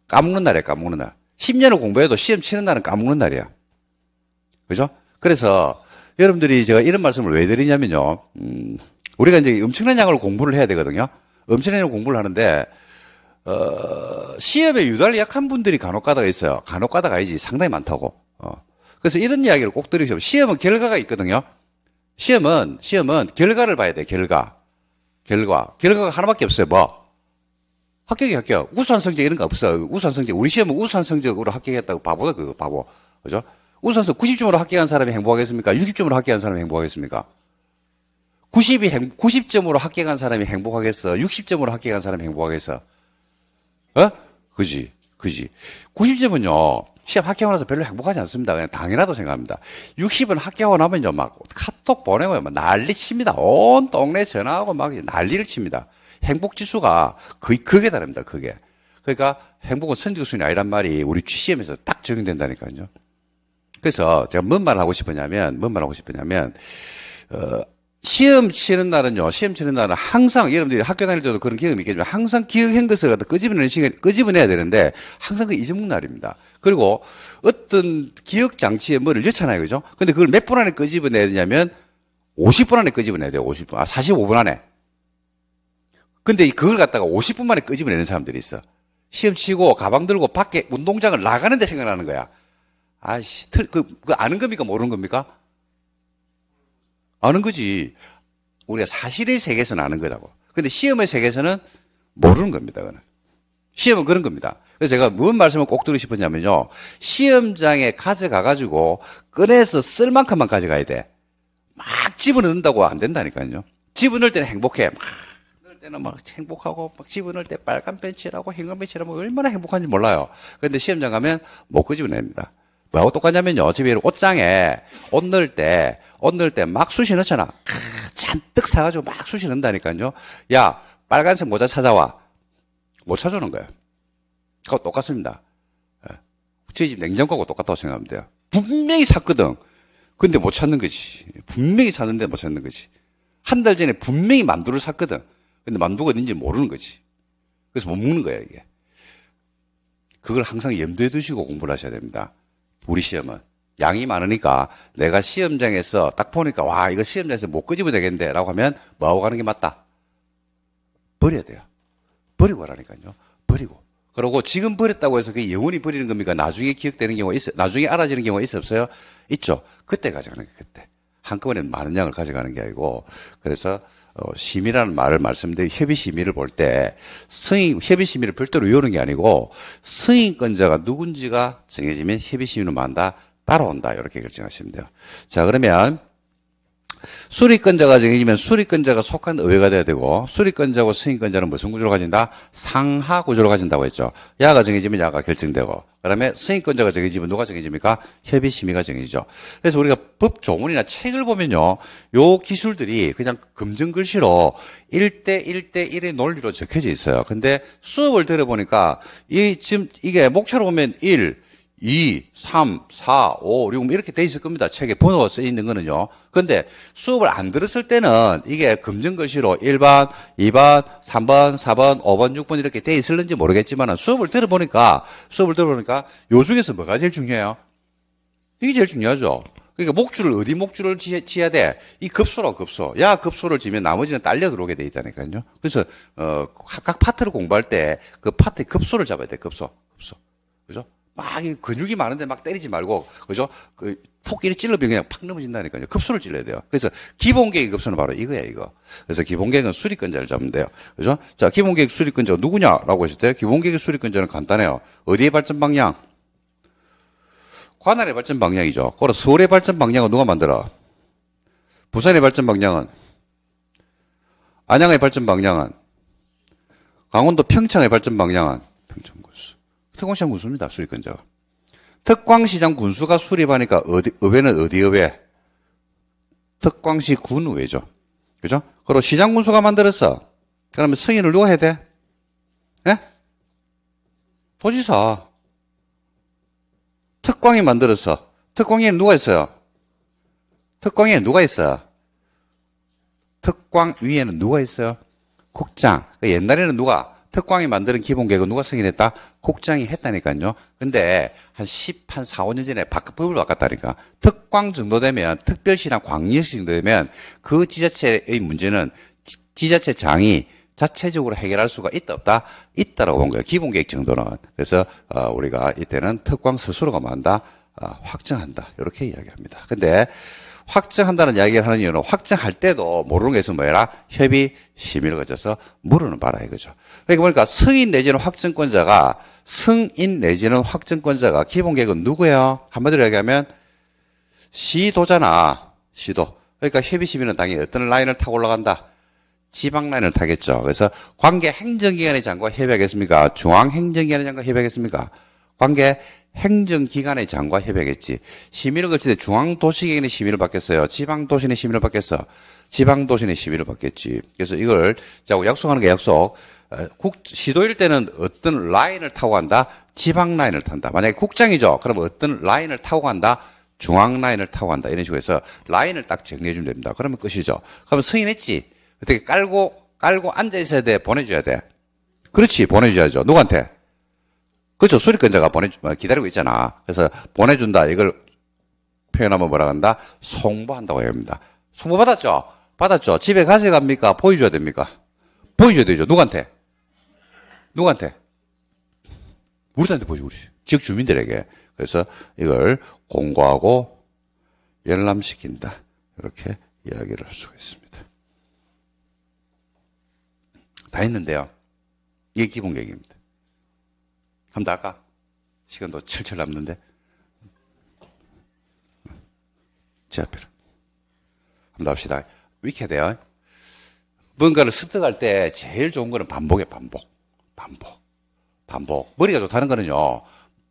까먹는 날이야, 까먹는 날. 10년을 공부해도 시험 치는 날은 까먹는 날이야. 그죠? 그래서 여러분들이 제가 이런 말씀을 왜 드리냐면요. 음, 우리가 이제 엄청난 양을 공부를 해야 되거든요. 엄청난 양을 공부를 하는데, 어, 시험에 유달리 약한 분들이 간혹 가다가 있어요. 간혹 가다가 아니지. 상당히 많다고. 어. 그래서 이런 이야기를 꼭 들으시고, 시험은 결과가 있거든요. 시험은, 시험은 결과를 봐야 돼, 결과. 결과. 결과가 하나밖에 없어요, 뭐. 합격이 합격. 우수한 성적 이런 거 없어. 우수한 성적. 우리 시험은 우수한 성적으로 합격했다고 바보다, 그거 바보. 그죠? 우수한 성적 90점으로 합격한 사람이 행복하겠습니까? 60점으로 합격한 사람이 행복하겠습니까? 90이 행, 90점으로 합격한 사람이 행복하겠어? 60점으로 합격한 사람이 행복하겠어? 어? 그지, 그지. 90점은요, 시험 합격하고 나서 별로 행복하지 않습니다. 그냥 당연하다고 생각합니다. 60은 합격하고 나면요, 막 카톡 보내고 막 난리 칩니다. 온 동네 전화하고 막 난리를 칩니다. 행복 지수가 거의 극에 달합니다. 극에. 그러니까 행복은 선지순이 아니란 말이 우리 시험에서 딱 적용된다니까요. 그래서 제가 뭔 말을 하고 싶었냐면, 뭔 말을 하고 싶었냐면, 어, 시험 치는 날은요, 시험 치는 날은 항상, 여러분들이 학교 다닐 때도 그런 경험이 있겠지만, 항상 기억한 것을 갖다 끄집어내는 시간, 끄집어내야 되는데, 항상 그 잊어먹는 날입니다. 그리고 어떤 기억 장치에 뭐를 넣잖아요. 그죠? 근데 그걸 몇 분 안에 끄집어내야 되냐면, 50분 안에 끄집어내야 돼요. 50분. 아, 45분 안에. 근데 그걸 갖다가 50분 만에 끄집어내는 사람들이 있어. 시험 치고 가방 들고 밖에 운동장을 나가는데 생각나는 거야. 아씨, 틀, 그, 그 아는 겁니까? 모르는 겁니까? 아는 거지. 우리가 사실의 세계에서는 아는 거라고. 근데 시험의 세계에서는 모르는 겁니다. 그는. 시험은 그런 겁니다. 그래서 제가 무슨 말씀을 꼭 드리고 싶었냐면요. 시험장에 가져가가지고 꺼내서 쓸 만큼만 가져가야 돼. 막 집어넣는다고 안 된다니까요. 집어넣을 때는 행복해. 막 때는 막 행복하고 막 집어넣을 때 빨간 벤치라고 흰 벤치라고 얼마나 행복한지 몰라요. 그런데 시험장 가면 못 끄집어냅니다. 뭐하고 똑같냐면요. 집에 옷장에 옷 넣을 때, 옷 넣을 때막 쑤시 넣잖아. 크, 잔뜩 사가지고 막 쑤시 넣는다니까요. 야, 빨간색 모자 찾아와. 못 찾아오는 거예요. 그거 똑같습니다. 예. 저희 집 냉장고하고 똑같다고 생각하면 돼요. 분명히 샀거든. 근데 못 찾는 거지. 분명히 샀는데 못 찾는 거지. 한 달 전에 분명히 만두를 샀거든. 근데 만두가 어딘지 모르는 거지. 그래서 못 먹는 거야, 이게. 그걸 항상 염두에 두시고 공부를 하셔야 됩니다. 우리 시험은. 양이 많으니까 내가 시험장에서 딱 보니까 와, 이거 시험장에서 못 끄집어 되겠는데 라고 하면 뭐하고 가는 게 맞다? 버려야 돼요. 버리고 가라니까요. 버리고. 그리고 지금 버렸다고 해서 그게 영원히 버리는 겁니까? 나중에 기억되는 경우가 있어요. 나중에 알아지는 경우가 있어 없어요? 있죠. 그때 가져가는 게 그때. 한꺼번에 많은 양을 가져가는 게 아니고 그래서 어, 심의라는 말을 말씀드린 협의 심의를 볼 때 승인 협의 심의를 별도로 외우는 게 아니고 승인권자가 누군지가 정해지면 협의 심의는 만다 따라온다 이렇게 결정하시면 돼요. 자 그러면 수리권자 가 정해지면 수리권자가 속한 의회가 돼야 되고 수리권자고 승인권자는 무슨 구조를 가진다? 상하 구조를 가진다고 했죠. 야가 정해지면 야가 결정되고 그다음에 승인권자가 정해지면 누가 정해집니까? 협의심의가 정해지죠. 그래서 우리가 법 조문이나 책을 보면요. 요 기술들이 그냥 금전 글씨로 1대 1대 1의 논리로 적혀져 있어요. 근데 수업을 들어보니까 이 지금 이게 목차로 보면 1 2, 3, 4, 5, 6 이렇게 돼 있을 겁니다. 책에 번호가 써 있는 거는요. 근데 수업을 안 들었을 때는 이게 금전글씨로 1번, 2번, 3번, 4번, 5번, 6번 이렇게 돼 있을는지 모르겠지만 수업을 들어보니까 수업을 들어보니까 요 중에서 뭐가 제일 중요해요? 이게 제일 중요하죠. 그러니까 목줄을 어디 목줄을 지어야 돼? 이 급소로 급소. 야 급소를 지면 나머지는 딸려 들어오게 돼 있다니까요. 그래서 어, 각 파트를 공부할 때 그 파트의 급소를 잡아야 돼. 급소, 급소. 그죠? 막 근육이 많은데 막 때리지 말고, 그죠? 그 토끼를 찔러면 그냥 팍 넘어진다니까요. 급소를 찔러야 돼요. 그래서 기본 계획 급소는 바로 이거야, 이거. 그래서 기본 계획은 수리권자를 잡으면 돼요. 그죠? 자, 기본 계획 수리권자가 누구냐라고 하실 때 기본 계획 수리권자는 간단해요. 어디의 발전 방향? 관할의 발전 방향이죠. 그럼 서울의 발전 방향은 누가 만들어? 부산의 발전 방향은? 안양의 발전 방향은? 강원도 평창의 발전 방향은? 평창군수. 특광시장 군수입니다. 수리권자가. 특광시장 군수가 수립하니까 어디, 의회는 어디 의회? 특광시 군의회죠. 그죠? 그리고 시장 군수가 만들었어. 그러면 승인을 누가 해야 돼? 예? 도지사. 특광이 만들었어. 특광에 누가 있어요? 특광에 누가 있어요? 특광 위에는 누가 있어요? 국장. 그 옛날에는 누가 특광이 만드는 기본 계획은 누가 승인했다? 국장이 했다니까요. 근데 한 10, 한 4, 5년 전에 법을 바꿨다니까. 특광 정도 되면, 특별시나 광역시 정도 되면 그 지자체의 문제는 지, 자체 장이 자체적으로 해결할 수가 있다 없다 있다라고 본 거예요. 기본 계획 정도는. 그래서 어, 우리가 이때는 특광 스스로가 만다 어, 확정한다 이렇게 이야기합니다. 근데 확정한다는 이야기를 하는 이유는 확정할 때도 모르는 게 있으면 뭐라 협의 심의를 거쳐서 물어는 봐라 이거죠. 그러니까 보니까 승인 내지는 확정권자가 승인 내지는 확정권자가 기본 계획은 누구예요? 한마디로 얘기하면 시도잖아. 시도. 그러니까 협의 심의는 당연히 어떤 라인을 타고 올라간다. 지방 라인을 타겠죠. 그래서 관계 행정기관의 장과 협의하겠습니까? 중앙 행정기관의 장과 협의하겠습니까? 관계 행정기관의 장과. 심의를 거칠 때 중앙도시계획의 심의를 받겠어요. 지방도시의 심의를 받겠어. 지방도시의 심의를 받겠지. 그래서 이걸 자고 약속하는 게 약속. 어, 국, 시도일 때는 어떤 라인을 타고 간다? 지방 라인을 탄다. 만약에 국장이죠. 그럼 어떤 라인을 타고 간다? 중앙 라인을 타고 간다. 이런 식으로 해서 라인을 딱 정리해 주면 됩니다. 그러면 끝이죠. 그러면 승인했지. 어떻게 깔고 깔고 앉아 있어야 돼. 보내 줘야 돼. 그렇지. 보내 줘야죠. 누구한테? 그렇죠. 수리권자가 보내 어, 기다리고 있잖아. 그래서 보내준다. 이걸 표현하면 뭐라 한다? 송부한다고 합니다. 송부 받았죠? 받았죠. 집에 가져갑니까? 보여줘야 됩니까? 보여줘야 되죠. 누구한테? 누구한테? 우리한테 보여주고 지역 주민들에게. 그래서 이걸 공고하고 열람시킨다. 이렇게 이야기를 할 수가 있습니다. 다 했는데요. 이게 기본 계획입니다. 한번 더 할까? 시간도 철철 남는데. 제 앞에로. 한번 더 합시다. 위키돼요. 뭔가를 습득할 때 제일 좋은 거는 반복이에요, 반복. 반복. 반복. 머리가 좋다는 거는요.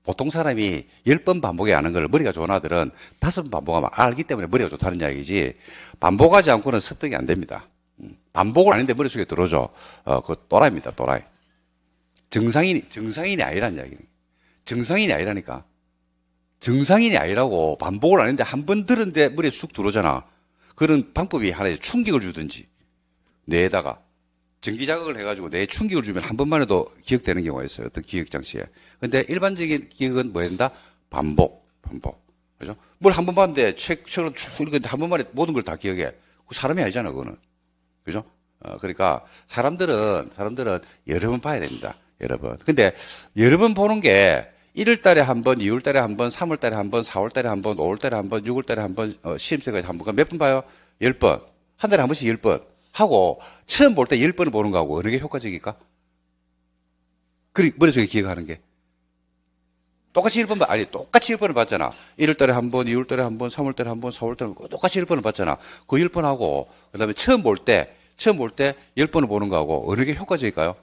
보통 사람이 열 번 반복해 하는 걸 머리가 좋은 아들은 다섯 번 반복하면 알기 때문에 머리가 좋다는 이야기지 반복하지 않고는 습득이 안 됩니다. 반복을 아닌데 머릿속에 들어오죠. 어, 그 또라이입니다, 또라이. 정상인이, 정상인이 아니란 이야기는. 정상인이 아니라니까. 정상인이 아니라고 반복을 아닌데 한 번 들은데 머리에 쑥 들어오잖아. 그런 방법이 하나의 충격을 주든지 뇌에다가 전기 자극을 해가지고 뇌에 충격을 주면 한 번만 해도 기억되는 경우가 있어요. 어떤 기억 장치에. 근데 일반적인 기억은 뭐 된다? 반복, 반복. 그죠? 뭘 한 번 봤는데 책, 책을 쭉 읽었는데 한 번만에 모든 걸 다 기억해. 그 사람이 아니잖아, 그거는. 그죠? 어, 그러니까 사람들은, 사람들은 여러 번 봐야 됩니다. 여러 번. 근데 여러 번 보는 게 1월 달에 한 번, 2월 달에 한 번, 3월 달에 한 번, 4월 달에 한 번, 5월 달에 한 번, 6월 달에 한 번, 어, 시험생까지 한 번. 몇 번 봐요? 10번. 한 달에 한 번씩 10번. 하고, 처음 볼 때 10번을 보는 거하고 어느 게 효과적일까? 그리, 머릿속에 기억하는 게. 똑같이 1번, 아니, 똑같이 1번을 봤잖아. 1월 달에 한 번, 2월 달에 한 번, 3월 달에 한 번, 4월 달에 한 번, 똑같이 1번을 봤잖아. 그 1번 하고, 그 다음에 처음 볼 때, 처음 볼 때 10번을 보는 거하고 어느 게 효과적일까요?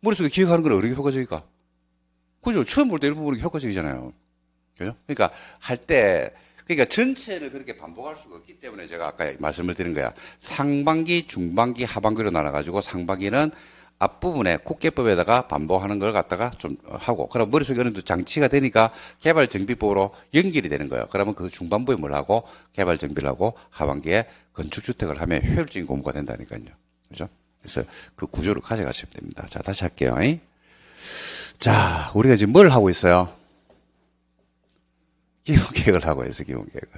어? 머릿속에 기억하는 건 어느 게 효과적일까? 그죠? 처음 볼때 1번 보는 게 효과적이잖아요. 그죠? 그러니까 할 때, 그러니까 전체를 그렇게 반복할 수가 없기 때문에 제가 아까 말씀을 드린 거야. 상반기, 중반기, 하반기로 나눠가지고 상반기는 앞부분에 국계법에다가 반복하는 걸 갖다가 좀 하고, 그럼 머릿속에 어느 정도 장치가 되니까 개발정비법으로 연결이 되는 거예요. 그러면 그 중반부에 뭘 하고, 개발정비를 하고, 하반기에 건축주택을 하면 효율적인 공부가 된다니까요. 그죠? 그래서 그 구조를 가져가시면 됩니다. 자, 다시 할게요. 자, 우리가 지금 뭘 하고 있어요? 기본 계획을 하고 있어요, 기본 계획을.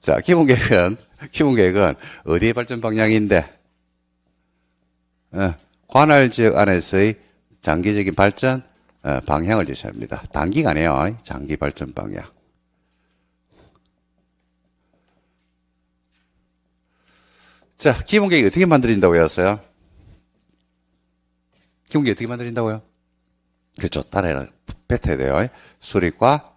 자, 기본 계획은, 기본 계획은 어디의 발전 방향인데? 어, 관할 지역 안에서의 장기적인 발전 어, 방향을 제시합니다. 단기간에요. 장기 발전 방향. 자, 기본 계획 어떻게 만들어진다고 했어요? 기본 계획 어떻게 만들어진다고요? 그렇죠. 따라해라. 뱉어야 돼요. 수립과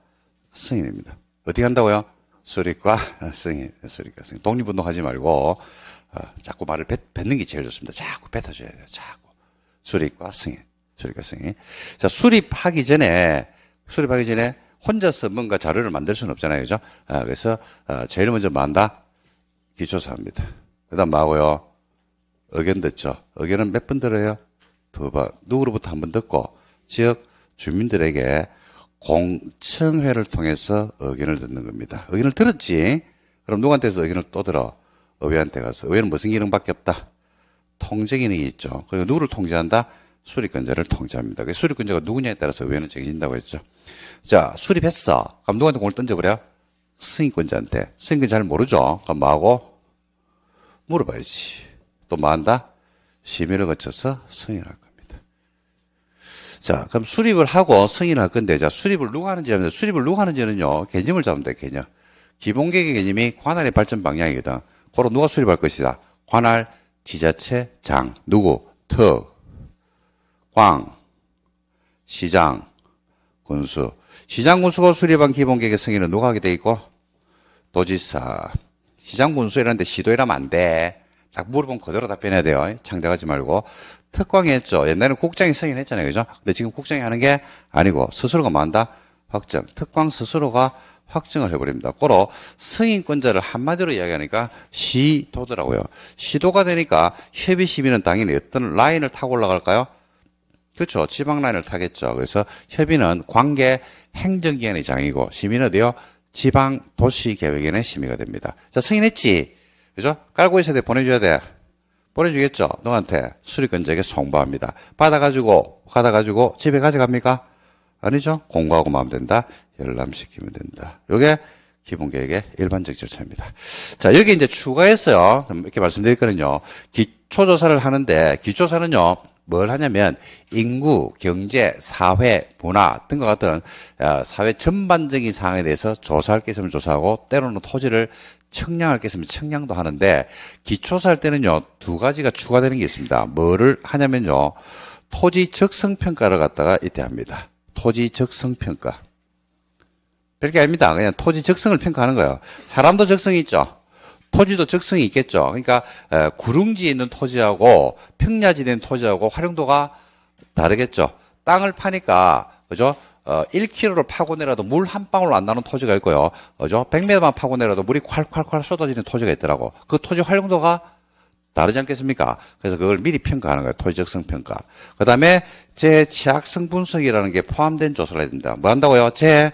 승인입니다. 어떻게 한다고요? 수립과 승인. 수립과 승인. 독립운동 하지 말고, 어, 자꾸 말을 뱉, 뱉는 게 제일 좋습니다. 자꾸 뱉어줘야 돼요. 자꾸. 수립과 승인. 수립과 승인. 자, 수립하기 전에, 수립하기 전에 혼자서 뭔가 자료를 만들 수는 없잖아요. 그죠? 아, 그래서, 어, 제일 먼저 뭐 한다? 기초사입니다. 그 다음 뭐하고요? 의견 듣죠. 의견은 몇 번 들어요? 두 번. 누구로부터 한 번 듣고, 지역 주민들에게 공청회를 통해서 의견을 듣는 겁니다. 의견을 들었지? 그럼 누구한테서 의견을 또 들어? 의회한테 가서. 의회는 무슨 기능밖에 없다? 통제 기능이 있죠. 그리고 누구를 통제한다? 수립권자를 통제합니다. 그 수립권자가 누구냐에 따라서 의회는 정해진다고 했죠. 자, 수립했어. 그럼 누구한테 공을 던져버려? 승인권자한테. 승인권 잘 모르죠? 그럼 뭐하고? 물어봐야지. 또뭐 한다? 심의를 거쳐서 승인할 겁니다. 자, 그럼 수립을 하고 승인할 건데, 자, 수립을 누가 하는지 하면, 수립을 누가 하는지는요, 개념을 잡으면 돼, 개념. 기본계획의 개념이 관할의 발전 방향이거든. 그로 누가 수립할 것이다? 관할, 지자체, 장. 누구? 특, 광, 시장, 군수. 시장 군수가 수립한 기본계획의 승인은 누가 하게 돼 있고? 도지사. 시장 군수 이라는데 시도 이라면 안 돼. 딱 물어보면 그대로 답변해야 돼요. 창작하지 말고. 특광이 했죠. 옛날에는 국장이 승인했잖아요. 그죠? 근데 지금 국장이 하는 게 아니고 스스로가 뭐 한다? 확정. 특광 스스로가 확정을 해버립니다. 고로 승인권자를 한마디로 이야기하니까 시도더라고요. 시도가 되니까 협의 시민은 당연히 어떤 라인을 타고 올라갈까요? 그렇죠. 지방 라인을 타겠죠. 그래서 협의는 관계 행정기관의 장이고 시민은 어디요? 지방 도시 계획위원회 심의가 됩니다. 자, 승인했지? 그죠? 깔고 있어야 돼. 보내줘야 돼. 보내주겠죠? 너한테 수리권자에게 송부합니다. 받아가지고, 받아가지고 집에 가져갑니까? 아니죠? 공부하고 마음 된다. 열람시키면 된다. 요게 기본 계획의 일반적 절차입니다. 자, 여기 이제 추가했어요. 이렇게 말씀드렸거든요. 기초조사를 하는데, 기초조사는요, 뭘 하냐면 인구, 경제, 사회, 문화 등과 같은 어, 사회 전반적인 사항에 대해서 조사할 게 있으면 조사하고 때로는 토지를 청량할 게 있으면 청량도 하는데 기초사할 때는요 두 가지가 추가되는 게 있습니다. 뭐를 하냐면요 토지 적성 평가를 갖다가 이때 합니다. 토지 적성 평가. 별게 아닙니다. 그냥 토지 적성을 평가하는 거예요. 사람도 적성이 있죠. 토지도 적성이 있겠죠. 그러니까 구릉지에 있는 토지하고 평야지에 있는 토지하고 활용도가 다르겠죠. 땅을 파니까 그죠? 어, 1km를 파고 내라도 물 한 방울 안 나는 토지가 있고요. 그죠? 100m만 파고 내라도 물이 콸콸콸 쏟아지는 토지가 있더라고. 그 토지 활용도가 다르지 않겠습니까? 그래서 그걸 미리 평가하는 거예요. 토지 적성 평가. 그 다음에 제 취약성 분석이라는 게 포함된 조사를 해야 됩니다. 뭐 한다고요? 제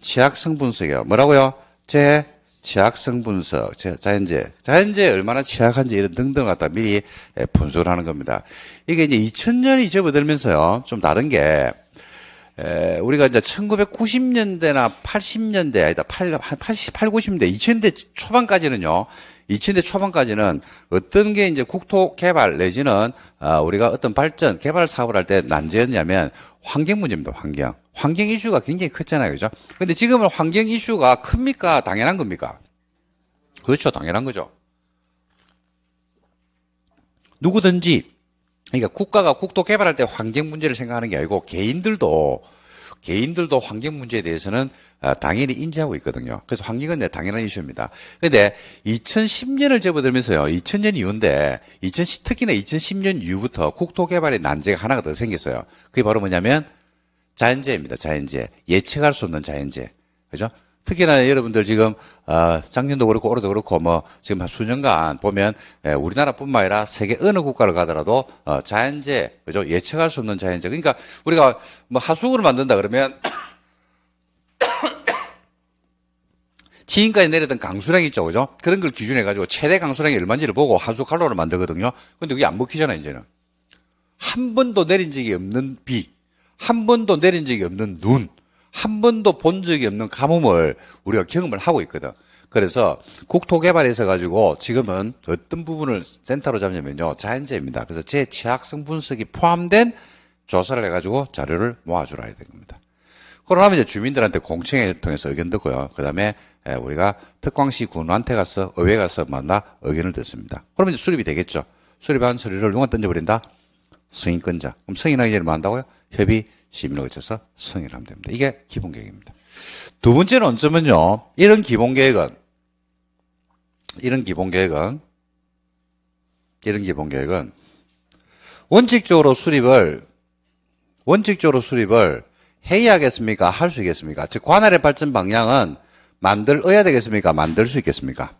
취약성 분석이요. 뭐라고요? 제 취약성 분석, 자연재, 자연재에 얼마나 취약한지 이런 등등 갖다 미리 분석을 하는 겁니다. 이게 이제 2000년이 접어들면서요, 좀 다른 게, 에, 우리가 이제 1990년대나 80년대, 아니다, 8, 80, 8, 90년대, 2000대 초반까지는요, 2000대 초반까지는 어떤 게 이제 국토 개발 내지는 아, 우리가 어떤 발전, 개발 사업을 할 때 난제였냐면 환경 문제입니다, 환경. 환경 이슈가 굉장히 컸잖아요. 그죠? 근데 지금은 환경 이슈가 큽니까? 당연한 겁니까? 그렇죠. 당연한 거죠. 누구든지, 그러니까 국가가 국토 개발할 때 환경 문제를 생각하는 게 아니고 개인들도 개인들도 환경 문제에 대해서는 아, 당연히 인지하고 있거든요. 그래서 환경은 당연한 이슈입니다. 근데 2010년을 접어들면서요. 2000년 이후인데 2010, 특히나 2010년 이후부터 국토 개발의 난제가 하나가 더 생겼어요. 그게 바로 뭐냐면 자연재해입니다. 자연재해. 예측할 수 없는 자연재해. 그죠? 특히나 여러분들 지금 어, 작년도 그렇고 올해도 그렇고 뭐 지금 한 수년간 보면 예, 우리나라뿐만 아니라 세계 어느 국가를 가더라도 어, 자연재해 그죠? 예측할 수 없는 자연재해 그러니까 우리가 뭐 하수구를 만든다 그러면 지금까지 내렸던 강수량 있죠 그죠? 그런 걸 기준해 가지고 최대 강수량이 얼마인지를 보고 하수 칼로를 만들거든요. 근데 그게 안 먹히잖아요 이제는. 한 번도 내린 적이 없는 비 한 번도 내린 적이 없는 눈, 한 번도 본 적이 없는 가뭄을 우리가 경험을 하고 있거든. 그래서 국토개발에서 가지고 지금은 어떤 부분을 센터로 잡냐면요. 자연재해입니다. 그래서 제 취약성 분석이 포함된 조사를 해가지고 자료를 모아주라 해야 되는 겁니다. 그러면 이제 주민들한테 공청회 통해서 의견 듣고요. 그 다음에 우리가 특광시 군한테 가서 의회 가서 만나 의견을 듣습니다. 그러면 이제 수립이 되겠죠. 수립한 서류를 누가 던져버린다? 승인권자. 그럼 승인하기 전에 뭐 한다고요? 협의 시민을 거쳐서 승인을 하면 됩니다. 이게 기본 계획입니다. 두 번째는 언제면요. 이런 기본 계획은 이런 기본 계획은 이런 기본 계획은 원칙적으로 수립을 원칙적으로 수립을 해야 하겠습니까? 할 수 있겠습니까? 즉 관할의 발전 방향은 만들어야 되겠습니까? 만들 수 있겠습니까?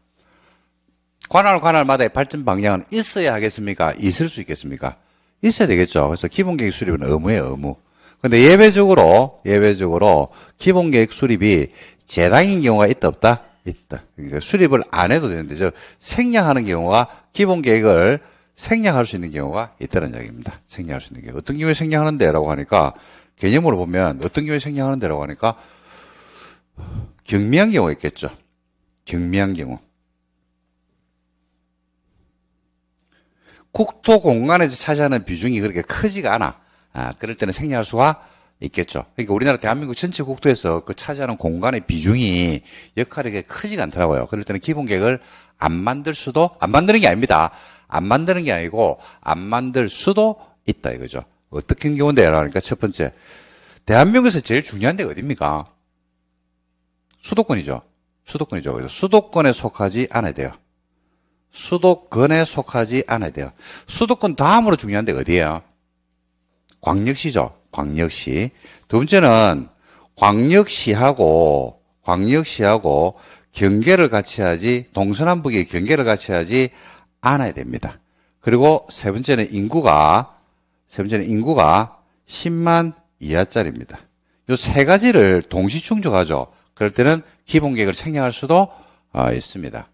관할 관할마다의 발전 방향은 있어야 하겠습니까? 있을 수 있겠습니까? 있어야 되겠죠. 그래서 기본 계획 수립은 의무예요, 의무. 근데 예외적으로, 예외적으로 기본 계획 수립이 재량인 경우가 있다, 없다? 있다. 그러니까 수립을 안 해도 되는데, 저 생략하는 경우가 기본 계획을 생략할 수 있는 경우가 있다는 이야기입니다. 생략할 수 있는 경우. 어떤 경우에 생략하는데? 라고 하니까, 개념으로 보면 어떤 경우에 생략하는데? 라고 하니까, 경미한 경우가 있겠죠. 경미한 경우. 국토 공간에서 차지하는 비중이 그렇게 크지가 않아. 아, 그럴 때는 생략할 수가 있겠죠. 그러니까 우리나라 대한민국 전체 국토에서 그 차지하는 공간의 비중이 역할이 크지가 않더라고요. 그럴 때는 기본 계획을 안 만들 수도, 안 만드는 게 아닙니다. 안 만드는 게 아니고, 안 만들 수도 있다 이거죠. 어떻게 경우인데? 그러니까 첫 번째. 대한민국에서 제일 중요한 데가 어딥니까? 수도권이죠. 수도권이죠. 수도권에 속하지 않아야 돼요. 수도권에 속하지 않아야 돼요. 수도권 다음으로 중요한 데가 어디예요? 광역시죠. 광역시. 두 번째는 광역시하고 광역시하고 경계를 같이 하지 동서남북의 경계를 같이 하지 않아야 됩니다. 그리고 세 번째는 인구가 세 번째는 인구가 10만 이하짜리입니다. 이세 가지를 동시 충족하죠. 그럴 때는 기본 계획을 생략할 수도 어, 있습니다.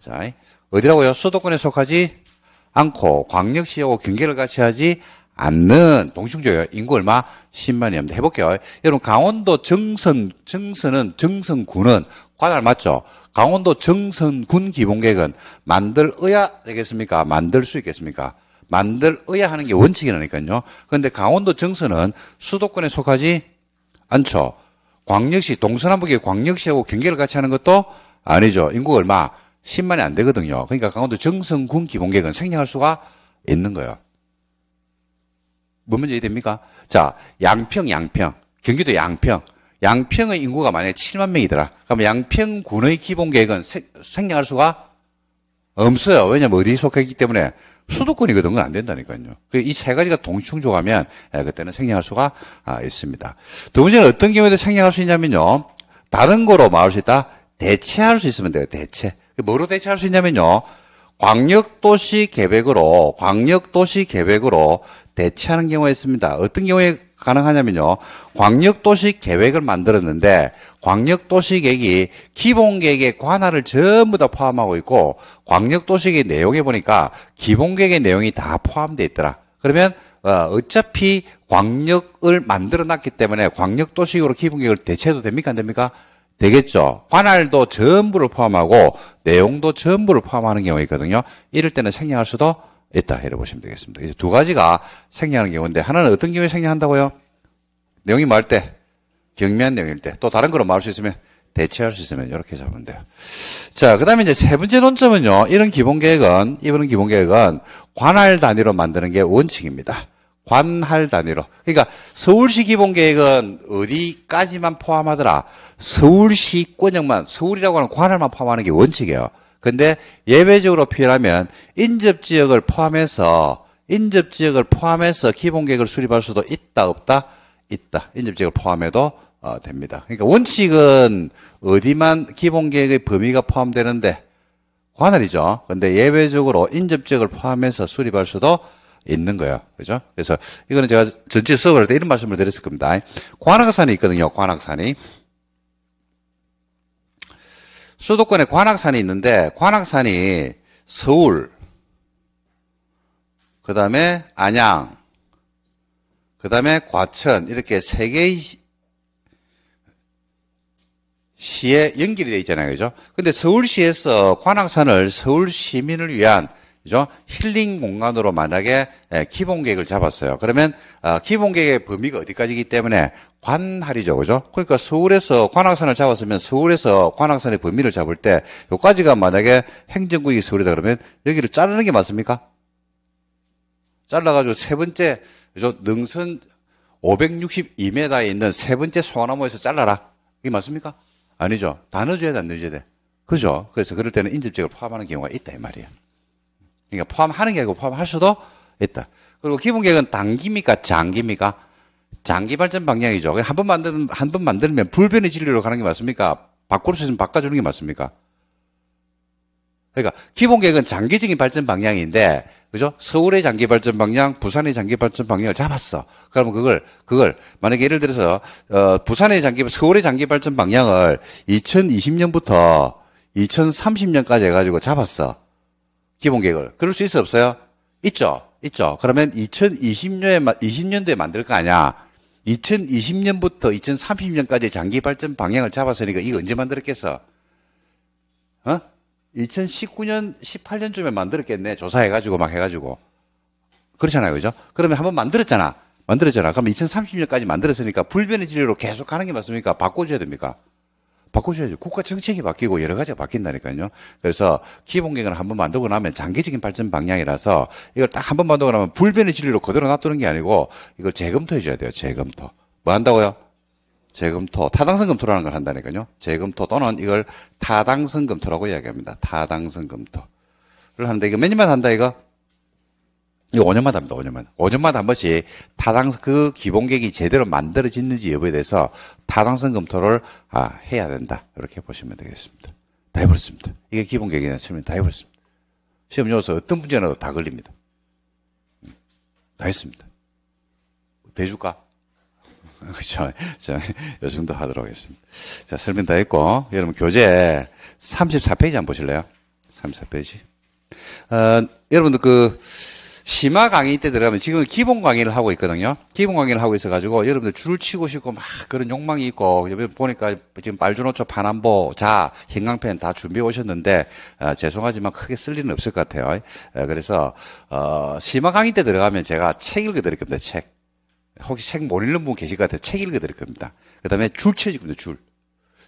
자, 어디라고요? 수도권에 속하지 않고 광역시하고 경계를 같이 하지 않는 동충조예요. 인구 얼마? 10만이입니다. 해볼게요. 여러분 강원도 정선 정선은 정선군은 관할 맞죠? 강원도 정선군 기본계획은 만들어야 되겠습니까? 만들 수 있겠습니까? 만들어야 하는 게 원칙이라니까요. 그런데 강원도 정선은 수도권에 속하지 않죠. 광역시 동서남북의 광역시하고 경계를 같이 하는 것도 아니죠. 인구가 얼마? 10만이 안 되거든요. 그러니까 강원도 정성군 기본계획은 생략할 수가 있는 거예요. 뭐 문제 됩니까? 자, 양평, 양평. 경기도 양평. 양평의 인구가 만약에 7만 명이더라. 그러면 양평군의 기본계획은 생략할 수가 없어요. 왜냐면 어디 속했기 때문에 수도권이거든. 그건 안 된다니까요. 그이세 가지가 동충조하면 예, 그때는 생략할 수가 아, 있습니다. 두 번째는 어떤 경우에도 생략할 수 있냐면요. 다른 거로 막을 수 있다. 대체할 수 있으면 돼요. 대체. 뭐로 대체할 수 있냐면요. 광역도시 계획으로, 광역도시 계획으로 대체하는 경우가 있습니다. 어떤 경우에 가능하냐면요. 광역도시 계획을 만들었는데, 광역도시 계획이 기본 계획의 관할을 전부 다 포함하고 있고, 광역도시 계획 내용에 보니까 기본 계획의 내용이 다 포함되어 있더라. 그러면, 어, 어차피 광역을 만들어 놨기 때문에 광역도시로 기본 계획을 대체해도 됩니까? 안 됩니까? 되겠죠. 관할도 전부를 포함하고 내용도 전부를 포함하는 경우가 있거든요. 이럴 때는 생략할 수도 있다. 이래 보시면 되겠습니다. 이제 두 가지가 생략하는 경우인데 하나는 어떤 경우에 생략한다고요? 내용이 말 때, 경미한 내용일 때, 또 다른 거로 말할 수 있으면 대체할 수 있으면 이렇게 잡으면 돼요. 자, 그 다음에 이제 세 번째 논점은요. 이런 기본 계획은, 이번 기본 계획은 관할 단위로 만드는 게 원칙입니다. 관할 단위로. 그러니까 서울시 기본 계획은 어디까지만 포함하더라. 서울시 권역만 서울이라고 하는 관할만 포함하는 게 원칙이에요. 근데 예외적으로 표현하면 인접 지역을 포함해서 인접 지역을 포함해서 기본 계획을 수립할 수도 있다 없다 있다. 인접 지역을 포함해도 어, 됩니다. 그러니까 원칙은 어디만 기본 계획의 범위가 포함되는데 관할이죠. 근데 예외적으로 인접 지역을 포함해서 수립할 수도 있는 거예요. 그죠? 그래서 이거는 제가 전체 수업을 할 때 이런 말씀을 드렸을 겁니다. 관악산이 있거든요. 관악산이. 수도권에 관악산이 있는데 관악산이 서울, 그 다음에 안양, 그 다음에 과천 이렇게 세 개의 시에 연결이 되어 있잖아요. 그죠? 근데 서울시에서 관악산을 서울 시민을 위한 그죠? 힐링 공간으로 만약에 예, 기본 계획을 잡았어요. 그러면 아, 기본 계획의 범위가 어디까지이기 때문에 관할이죠, 그죠? 그러니까 서울에서 관악산을 잡았으면 서울에서 관악산의 범위를 잡을 때 여기까지가 만약에 행정구역이 서울이다 그러면 여기를 자르는 게 맞습니까? 잘라가지고 세 번째 그죠? 능선 562m에 있는 세 번째 소나무에서 잘라라. 이게 맞습니까? 아니죠. 다 넣어줘야 돼, 안 넣어줘야 돼. 그죠? 그래서 그럴 때는 인접적을 포함하는 경우가 있다, 이 말이에요. 그러니까 포함하는 게 아니고 포함할 수도 있다. 그리고 기본 계획은 단기입니까? 장기입니까? 장기 발전 방향이죠. 한 번 만들면, 한 번 만들면 불변의 진리로 가는 게 맞습니까? 바꿀 수 있으면 바꿔주는 게 맞습니까? 그러니까 기본 계획은 장기적인 발전 방향인데, 그죠? 서울의 장기 발전 방향, 부산의 장기 발전 방향을 잡았어. 그러면 그걸, 그걸, 만약에 예를 들어서, 어, 부산의 장기, 서울의 장기 발전 방향을 2020년부터 2030년까지 해가지고 잡았어. 기본 계획을. 그럴 수 있어, 없어요? 있죠? 있죠. 그러면 2020년에, 20년도에 만들 거 아니야. 2020년부터 2030년까지 장기 발전 방향을 잡았으니까 이거 언제 만들었겠어? 어? 2019년, 18년쯤에 만들었겠네. 조사해가지고 막 해가지고. 그렇잖아요. 그죠? 그러면 한번 만들었잖아. 만들었잖아. 그럼 2030년까지 만들었으니까 불변의 진리로 계속 가는 게 맞습니까? 바꿔줘야 됩니까? 바꿔줘야죠. 국가 정책이 바뀌고 여러 가지가 바뀐다니까요. 그래서 기본 계획을 한번 만들고 나면 장기적인 발전 방향이라서 이걸 딱 한 번 만들고 나면 불변의 진리로 그대로 놔두는 게 아니고 이걸 재검토해 줘야 돼요. 재검토. 뭐 한다고요? 재검토, 타당성 검토라는 걸 한다니까요. 재검토 또는 이걸 타당성 검토라고 이야기합니다. 타당성 검토를 하는데 이거 몇 년마다 한다 이거? 이거 5년마다 합니다. 5년마다. 5년마다 한 번씩 타당성 그 기본 계획이 제대로 만들어지는지 여부에 대해서 타당성 검토를 아, 해야 된다. 이렇게 보시면 되겠습니다. 다 해버렸습니다. 이게 기본 계획이나 시험이 다 해버렸습니다. 시험 요소 어떤 문제나 다 걸립니다. 음, 다 했습니다. 대줄까? 그렇죠. 자, 요 정도 하도록 하겠습니다. 자, 설명 다 했고, 여러분 교재 34페이지 한번 보실래요? 34페이지. 어, 여러분들 그, 심화 강의 때 들어가면 지금 기본 강의를 하고 있거든요. 기본 강의를 하고 있어가지고 여러분들 줄을 치고 싶고 막 그런 욕망이 있고 보니까 지금 말주노초 파남보 자 형광펜 다 준비해 오셨는데 어, 죄송하지만 크게 쓸 일은 없을 것 같아요. 어, 그래서 어, 심화 강의 때 들어가면 제가 책 읽어드릴 겁니다. 책. 혹시 책 못 읽는 분 계실 것 같아요. 책 읽어드릴 겁니다. 그 다음에 줄 치워질 겁니다. 줄.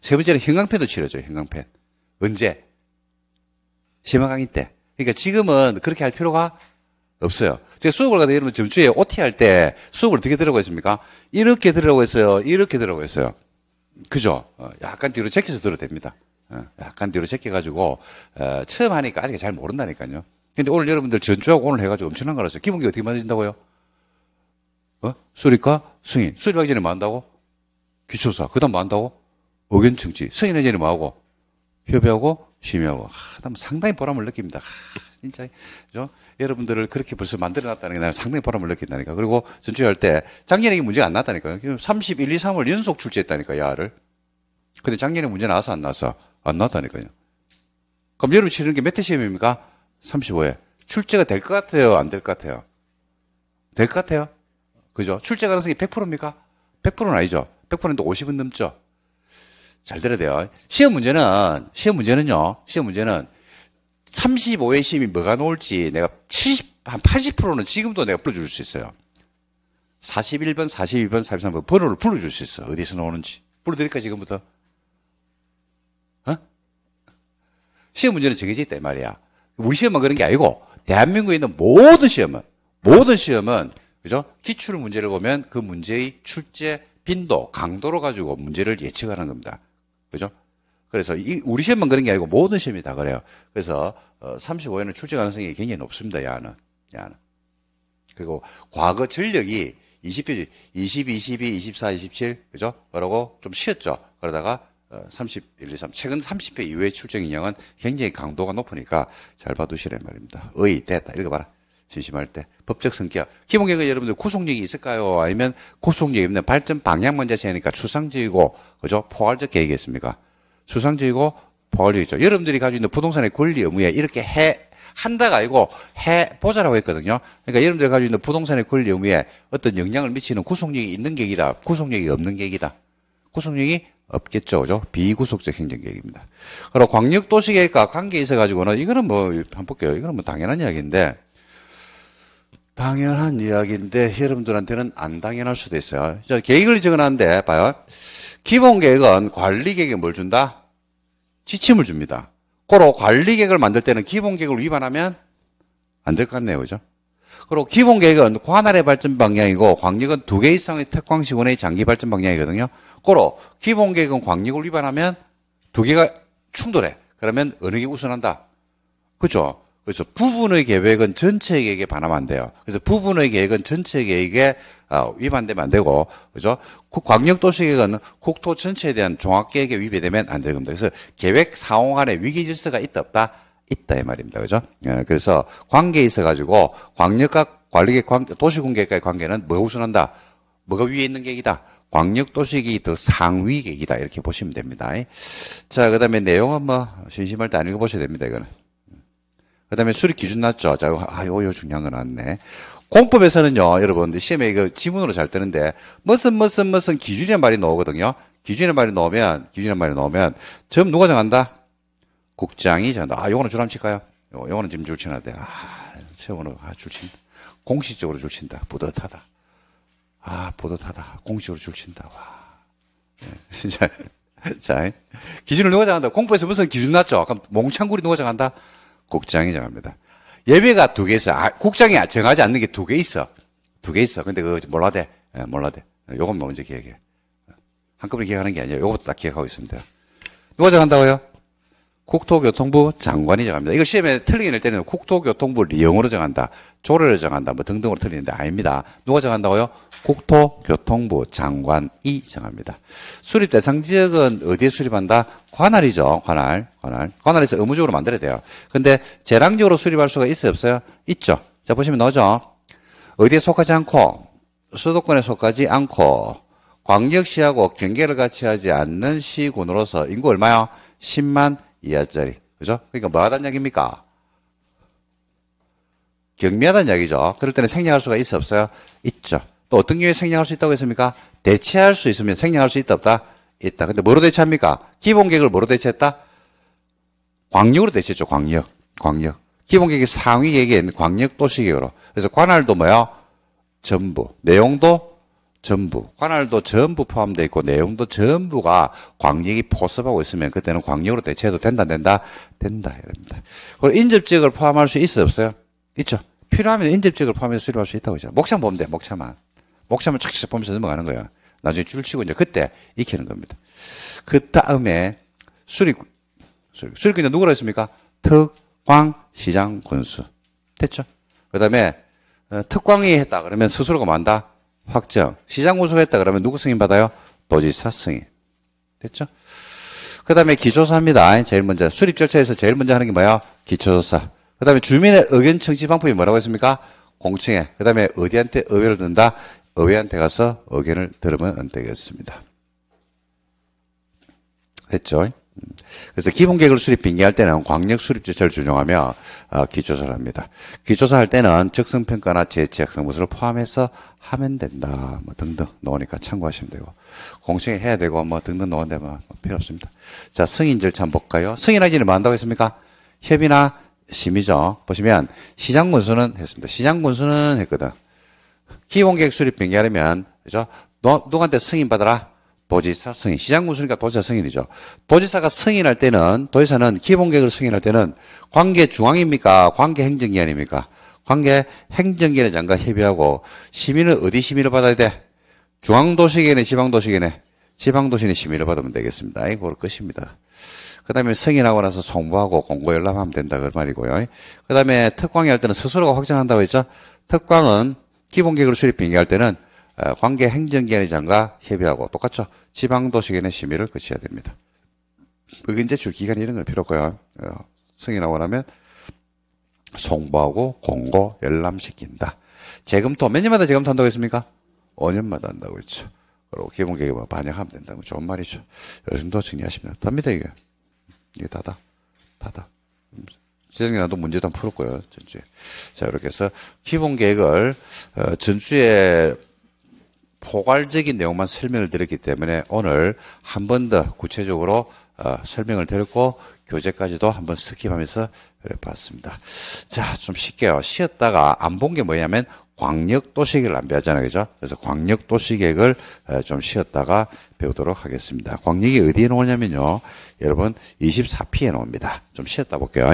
세 번째는 형광펜도 치러줘요. 형광펜. 언제? 심화 강의 때. 그러니까 지금은 그렇게 할 필요가 없어요. 제가 수업을 가다 여러분 전주에 OT 할 때 수업을 어떻게 들으라고 했습니까? 이렇게 들으라고 했어요. 이렇게 들으라고 했어요. 그죠? 어, 약간 뒤로 제껴서 들어도 됩니다. 어, 약간 뒤로 제껴가지고 어, 처음 하니까 아직 잘 모른다니까요. 근데 오늘 여러분들 전주하고 오늘 해가지고 엄청난 걸 알았어요. 기본기 어떻게 만들어진다고요? 어? 수리과, 승인. 수리하기 전에 뭐 한다고? 기초사. 그 다음 뭐 한다고? 의견청지. 승인하기 전에 뭐 하고? 협의하고, 심의하고. 하, 난 상당히 보람을 느낍니다. 하, 진짜. 그죠? 여러분들을 그렇게 벌써 만들어 놨다는 게 나는 상당히 보람을 느낀다니까. 그리고 전주할 때 작년에 이게 문제가 안 났다니까요. 31, 2, 3월 연속 출제했다니까, 야를. 근데 작년에 문제 나와서 안 나와서? 안 나왔다니까요. 그럼 여러분 치르는 게몇회 시험입니까? 35회. 출제가 될 것 같아요? 안 될 것 같아요? 될 것 같아요? 그죠? 출제 가능성이 100%입니까? 100%는 아니죠. 100%인데 50은 넘죠. 잘 들어야 돼요. 시험 문제는, 시험 문제는요, 시험 문제는 35회 시험이 뭐가 나올지 내가 70, 한 80%는 지금도 내가 불러줄 수 있어요. 41번, 42번, 43번 번호를 불러줄 수 있어. 어디서 나오는지. 불러드릴까, 지금부터? 어? 시험 문제는 정해져 이 말이야. 우리 시험만 그런 게 아니고, 대한민국에 있는 모든 시험은, 모든 시험은 그죠? 기출 문제를 보면 그 문제의 출제 빈도, 강도로 가지고 문제를 예측하는 겁니다. 그죠? 그래서 이 우리 시험만 그런 게 아니고 모든 시험이 다 그래요. 그래서 어, 35회는 출제 가능성이 굉장히 높습니다. 야는. 야는. 그리고 과거 전력이 20회, 20, 22, 24, 27, 그죠? 그러고 좀 쉬었죠. 그러다가 어, 31, 2, 3. 최근 30회 이후의 출제 인형은 굉장히 강도가 높으니까 잘 봐두시란 말입니다. 의, 됐다. 읽어봐라. 심심할 때. 법적 성격. 기본계획은 여러분들 구속력이 있을까요? 아니면 구속력이 없는 발전 방향만 제시하니까 추상적이고, 그죠? 포괄적 계획이겠습니까? 추상적이고 포괄적이죠. 여러분들이 가지고 있는 부동산의 권리 의무에 이렇게 해, 한다가 아니고 해 보자라고 했거든요. 그러니까 여러분들이 가지고 있는 부동산의 권리 의무에 어떤 영향을 미치는 구속력이 있는 계획이다. 구속력이 없는 계획이다. 구속력이 없겠죠. 그죠? 비구속적 행정계획입니다. 그리고 광역도시계획과 관계 있어가지고는 이거는 뭐, 한번 볼게요. 이거는 뭐 당연한 이야기인데, 당연한 이야기인데, 여러분들한테는 안 당연할 수도 있어요. 자, 계획을 적어놨는데, 봐요. 기본 계획은 관리 계획에 뭘 준다? 지침을 줍니다. 고로 관리 계획을 만들 때는 기본 계획을 위반하면 안 될 것 같네요. 그죠? 그리고 기본 계획은 관할의 발전 방향이고 광역은 두 개 이상의 특광 시군의 장기 발전 방향이거든요. 고로 기본 계획은 광역을 위반하면 두 개가 충돌해. 그러면 어느 게 우선한다? 그죠? 그래서 부분의 계획은 전체 계획에 반하면 안 돼요. 그래서 부분의 계획은 전체 계획에 어, 위반되면 안 되고, 그죠? 광역도시계획은 국토 전체에 대한 종합계획에 위배되면 안 되는 겁니다. 그래서 계획 사홍안에 위기 질서가 있다 없다 있다 이 말입니다. 그죠? 예, 그래서 관계에 있어 가지고 광역과 관리계 관계, 도시군계획과의 관계는 뭐가 우선한다? 뭐가 위에 있는 계획이다? 광역도시계획이 더 상위 계획이다. 이렇게 보시면 됩니다. 자, 그 다음에 내용은 뭐, 심심할 때 안 읽어보셔야 됩니다. 이거는. 그 다음에 수립 기준 났죠. 자, 아, 요, 요 중요한 거 나왔네. 공법에서는요, 여러분, 시험에 이거 지문으로 잘 뜨는데, 무슨, 무슨, 무슨 기준이란 말이 나오거든요. 기준이란 말이 나오면, 기준이란 말이 나오면, 점 누가 정한다? 국장이 정한다. 아, 요거는 줄 한번 칠까요? 요, 요거는 지금 줄 치나 돼. 아, 세원으로, 아, 줄 친다. 공식적으로 줄 친다. 뿌듯하다. 아, 뿌듯하다. 공식적으로 줄 친다. 와. 네, 진짜. 자, 기준을 누가 정한다? 공법에서 무슨 기준 났죠? 그럼 몽창구리 누가 정한다? 국장이 정합니다. 예배가 두 개 있어. 아, 국장이 정하지 않는 게 두 개 있어. 두 개 있어. 근데 그거 몰라대. 예, 몰라대. 요것만 먼저 기억해. 한꺼번에 기억하는 게 아니에요. 요것도 딱 기억하고 있습니다. 누가 정한다고요? 국토교통부 장관이 정합니다. 이걸 시험에 틀리게 낼 때는 국토교통부 리용으로 정한다. 조례를 정한다. 뭐 등등으로 틀리는데 아닙니다. 누가 정한다고요? 국토교통부 장관이 정합니다. 수립 대상 지역은 어디에 수립한다? 관할이죠. 관할. 관할. 관할에서 의무적으로 만들어야 돼요. 근데 재량적으로 수립할 수가 있어요? 없어요? 있죠. 자, 보시면 나오죠. 어디에 속하지 않고, 수도권에 속하지 않고, 광역시하고 경계를 같이 하지 않는 시군으로서 인구 얼마요? 10만 이하짜리. 그죠? 그러니까 뭐 하다는 얘기입니까? 경미하다는 얘기죠. 그럴 때는 생략할 수가 있어 없어요? 있죠. 또 어떤 경우에 생략할 수 있다고 했습니까? 대체할 수 있으면 생략할 수 있다 없다? 있다. 근데 뭐로 대체합니까? 기본 계획을 뭐로 대체했다? 광역으로 대체했죠. 광역. 광역. 기본 계획이 상위 계획에 있는 광역 도시 계획으로. 그래서 관할도 뭐야? 전부. 내용도 전부. 관할도 전부 포함되어 있고 내용도 전부가 광역이 포섭하고 있으면 그때는 광역으로 대체해도 된다, 된다? 된다. 이럽니다. 그리고 인접지역을 포함할 수 있어, 없어요? 있죠. 필요하면 인접지역을 포함해서 수립할 수 있다고 하죠. 목차만 보면 돼, 목차만. 목차만 착착 보면서 넘어가는 거예요. 나중에 줄 치고 이제 그때 익히는 겁니다. 그 다음에 수립, 수립, 수립기는 누구로 했습니까? 특광 시장 군수. 됐죠? 그 다음에 어, 특광이 했다 그러면 스스로가 만다 확정. 시장 군수가 했다 그러면 누구 승인 받아요? 도지사 승인. 됐죠? 그 다음에 기초조사입니다. 제일 먼저. 수립 절차에서 제일 먼저 하는 게 뭐야? 기초조사. 그 다음에 주민의 의견 청취 방법이 뭐라고 했습니까? 공청회. 그 다음에 어디한테 의회를 든다? 의회한테 가서 의견을 들으면 안 되겠습니다. 됐죠? 그래서 기본계획을 수립 빙계할 때는 광역 수립 절차를 준용하며 어, 기초조사를 합니다. 기초조사할 때는 적성평가나 재지역성무서를 포함해서 하면 된다. 뭐 등등 나오니까 참고하시면 되고 공청회 해야 되고 뭐 등등 나오는데 뭐 필요 없습니다. 자 승인 절차 한번 볼까요? 승인하기는 뭐 한다고 했습니까? 협의나 심의죠. 보시면 시장 군수는 했습니다. 시장 군수는 했거든. 기본계획 수립 빙계하려면 그죠? 너, 누구한테 승인 받아라? 도지사 승인. 시장군수니까 도지사 승인이죠. 도지사가 승인할 때는, 도지사는 기본계획을 승인할 때는 관계 중앙입니까? 관계 행정기관입니까? 관계 행정기관의 장과 협의하고 심의는 어디 심의를 받아야 돼? 중앙도시계네, 지방도시계네? 지방도시는 심의를 받으면 되겠습니다. 이거 끝입니다. 그 다음에 승인하고 나서 송부하고 공고 열람하면 된다. 그 말이고요. 그 다음에 특광이 할 때는 스스로가 확정한다고 했죠? 특광은 기본 계획을 수립 빙계할 때는 어, 관계 행정기관의장과 협의하고 똑같죠. 지방도시계의 심의를 거쳐야 됩니다. 의견 제출 기간 이런 건 필요 없고요. 어, 승인하고 나면 송부하고 공고 열람시킨다. 재검토 몇 년마다 재검토 한다고 했습니까? 5년마다 한다고 했죠. 그리고 기본 계획에 뭐 반영하면 된다고 좋은 말이죠. 요 정도 정리하시면 됩니다 이게. 이게 다다. 다다. 재정이라도 문제도 풀었고요. 전주에. 자, 이렇게 해서 기본 계획을, 어, 전주에 포괄적인 내용만 설명을 드렸기 때문에 오늘 한 번 더 구체적으로 어, 설명을 드렸고 교재까지도 한번 스킵하면서 봤습니다. 자, 좀 쉽게요. 쉬었다가 안 본 게 뭐냐면 광역 도시계획을 안 배웠잖아요. 그죠? 그래서 광역 도시계획을 어, 좀 쉬었다가 배우도록 하겠습니다. 광역이 어디에 나오냐면요. 여러분 24P에 나옵니다. 좀 쉬었다 볼게요.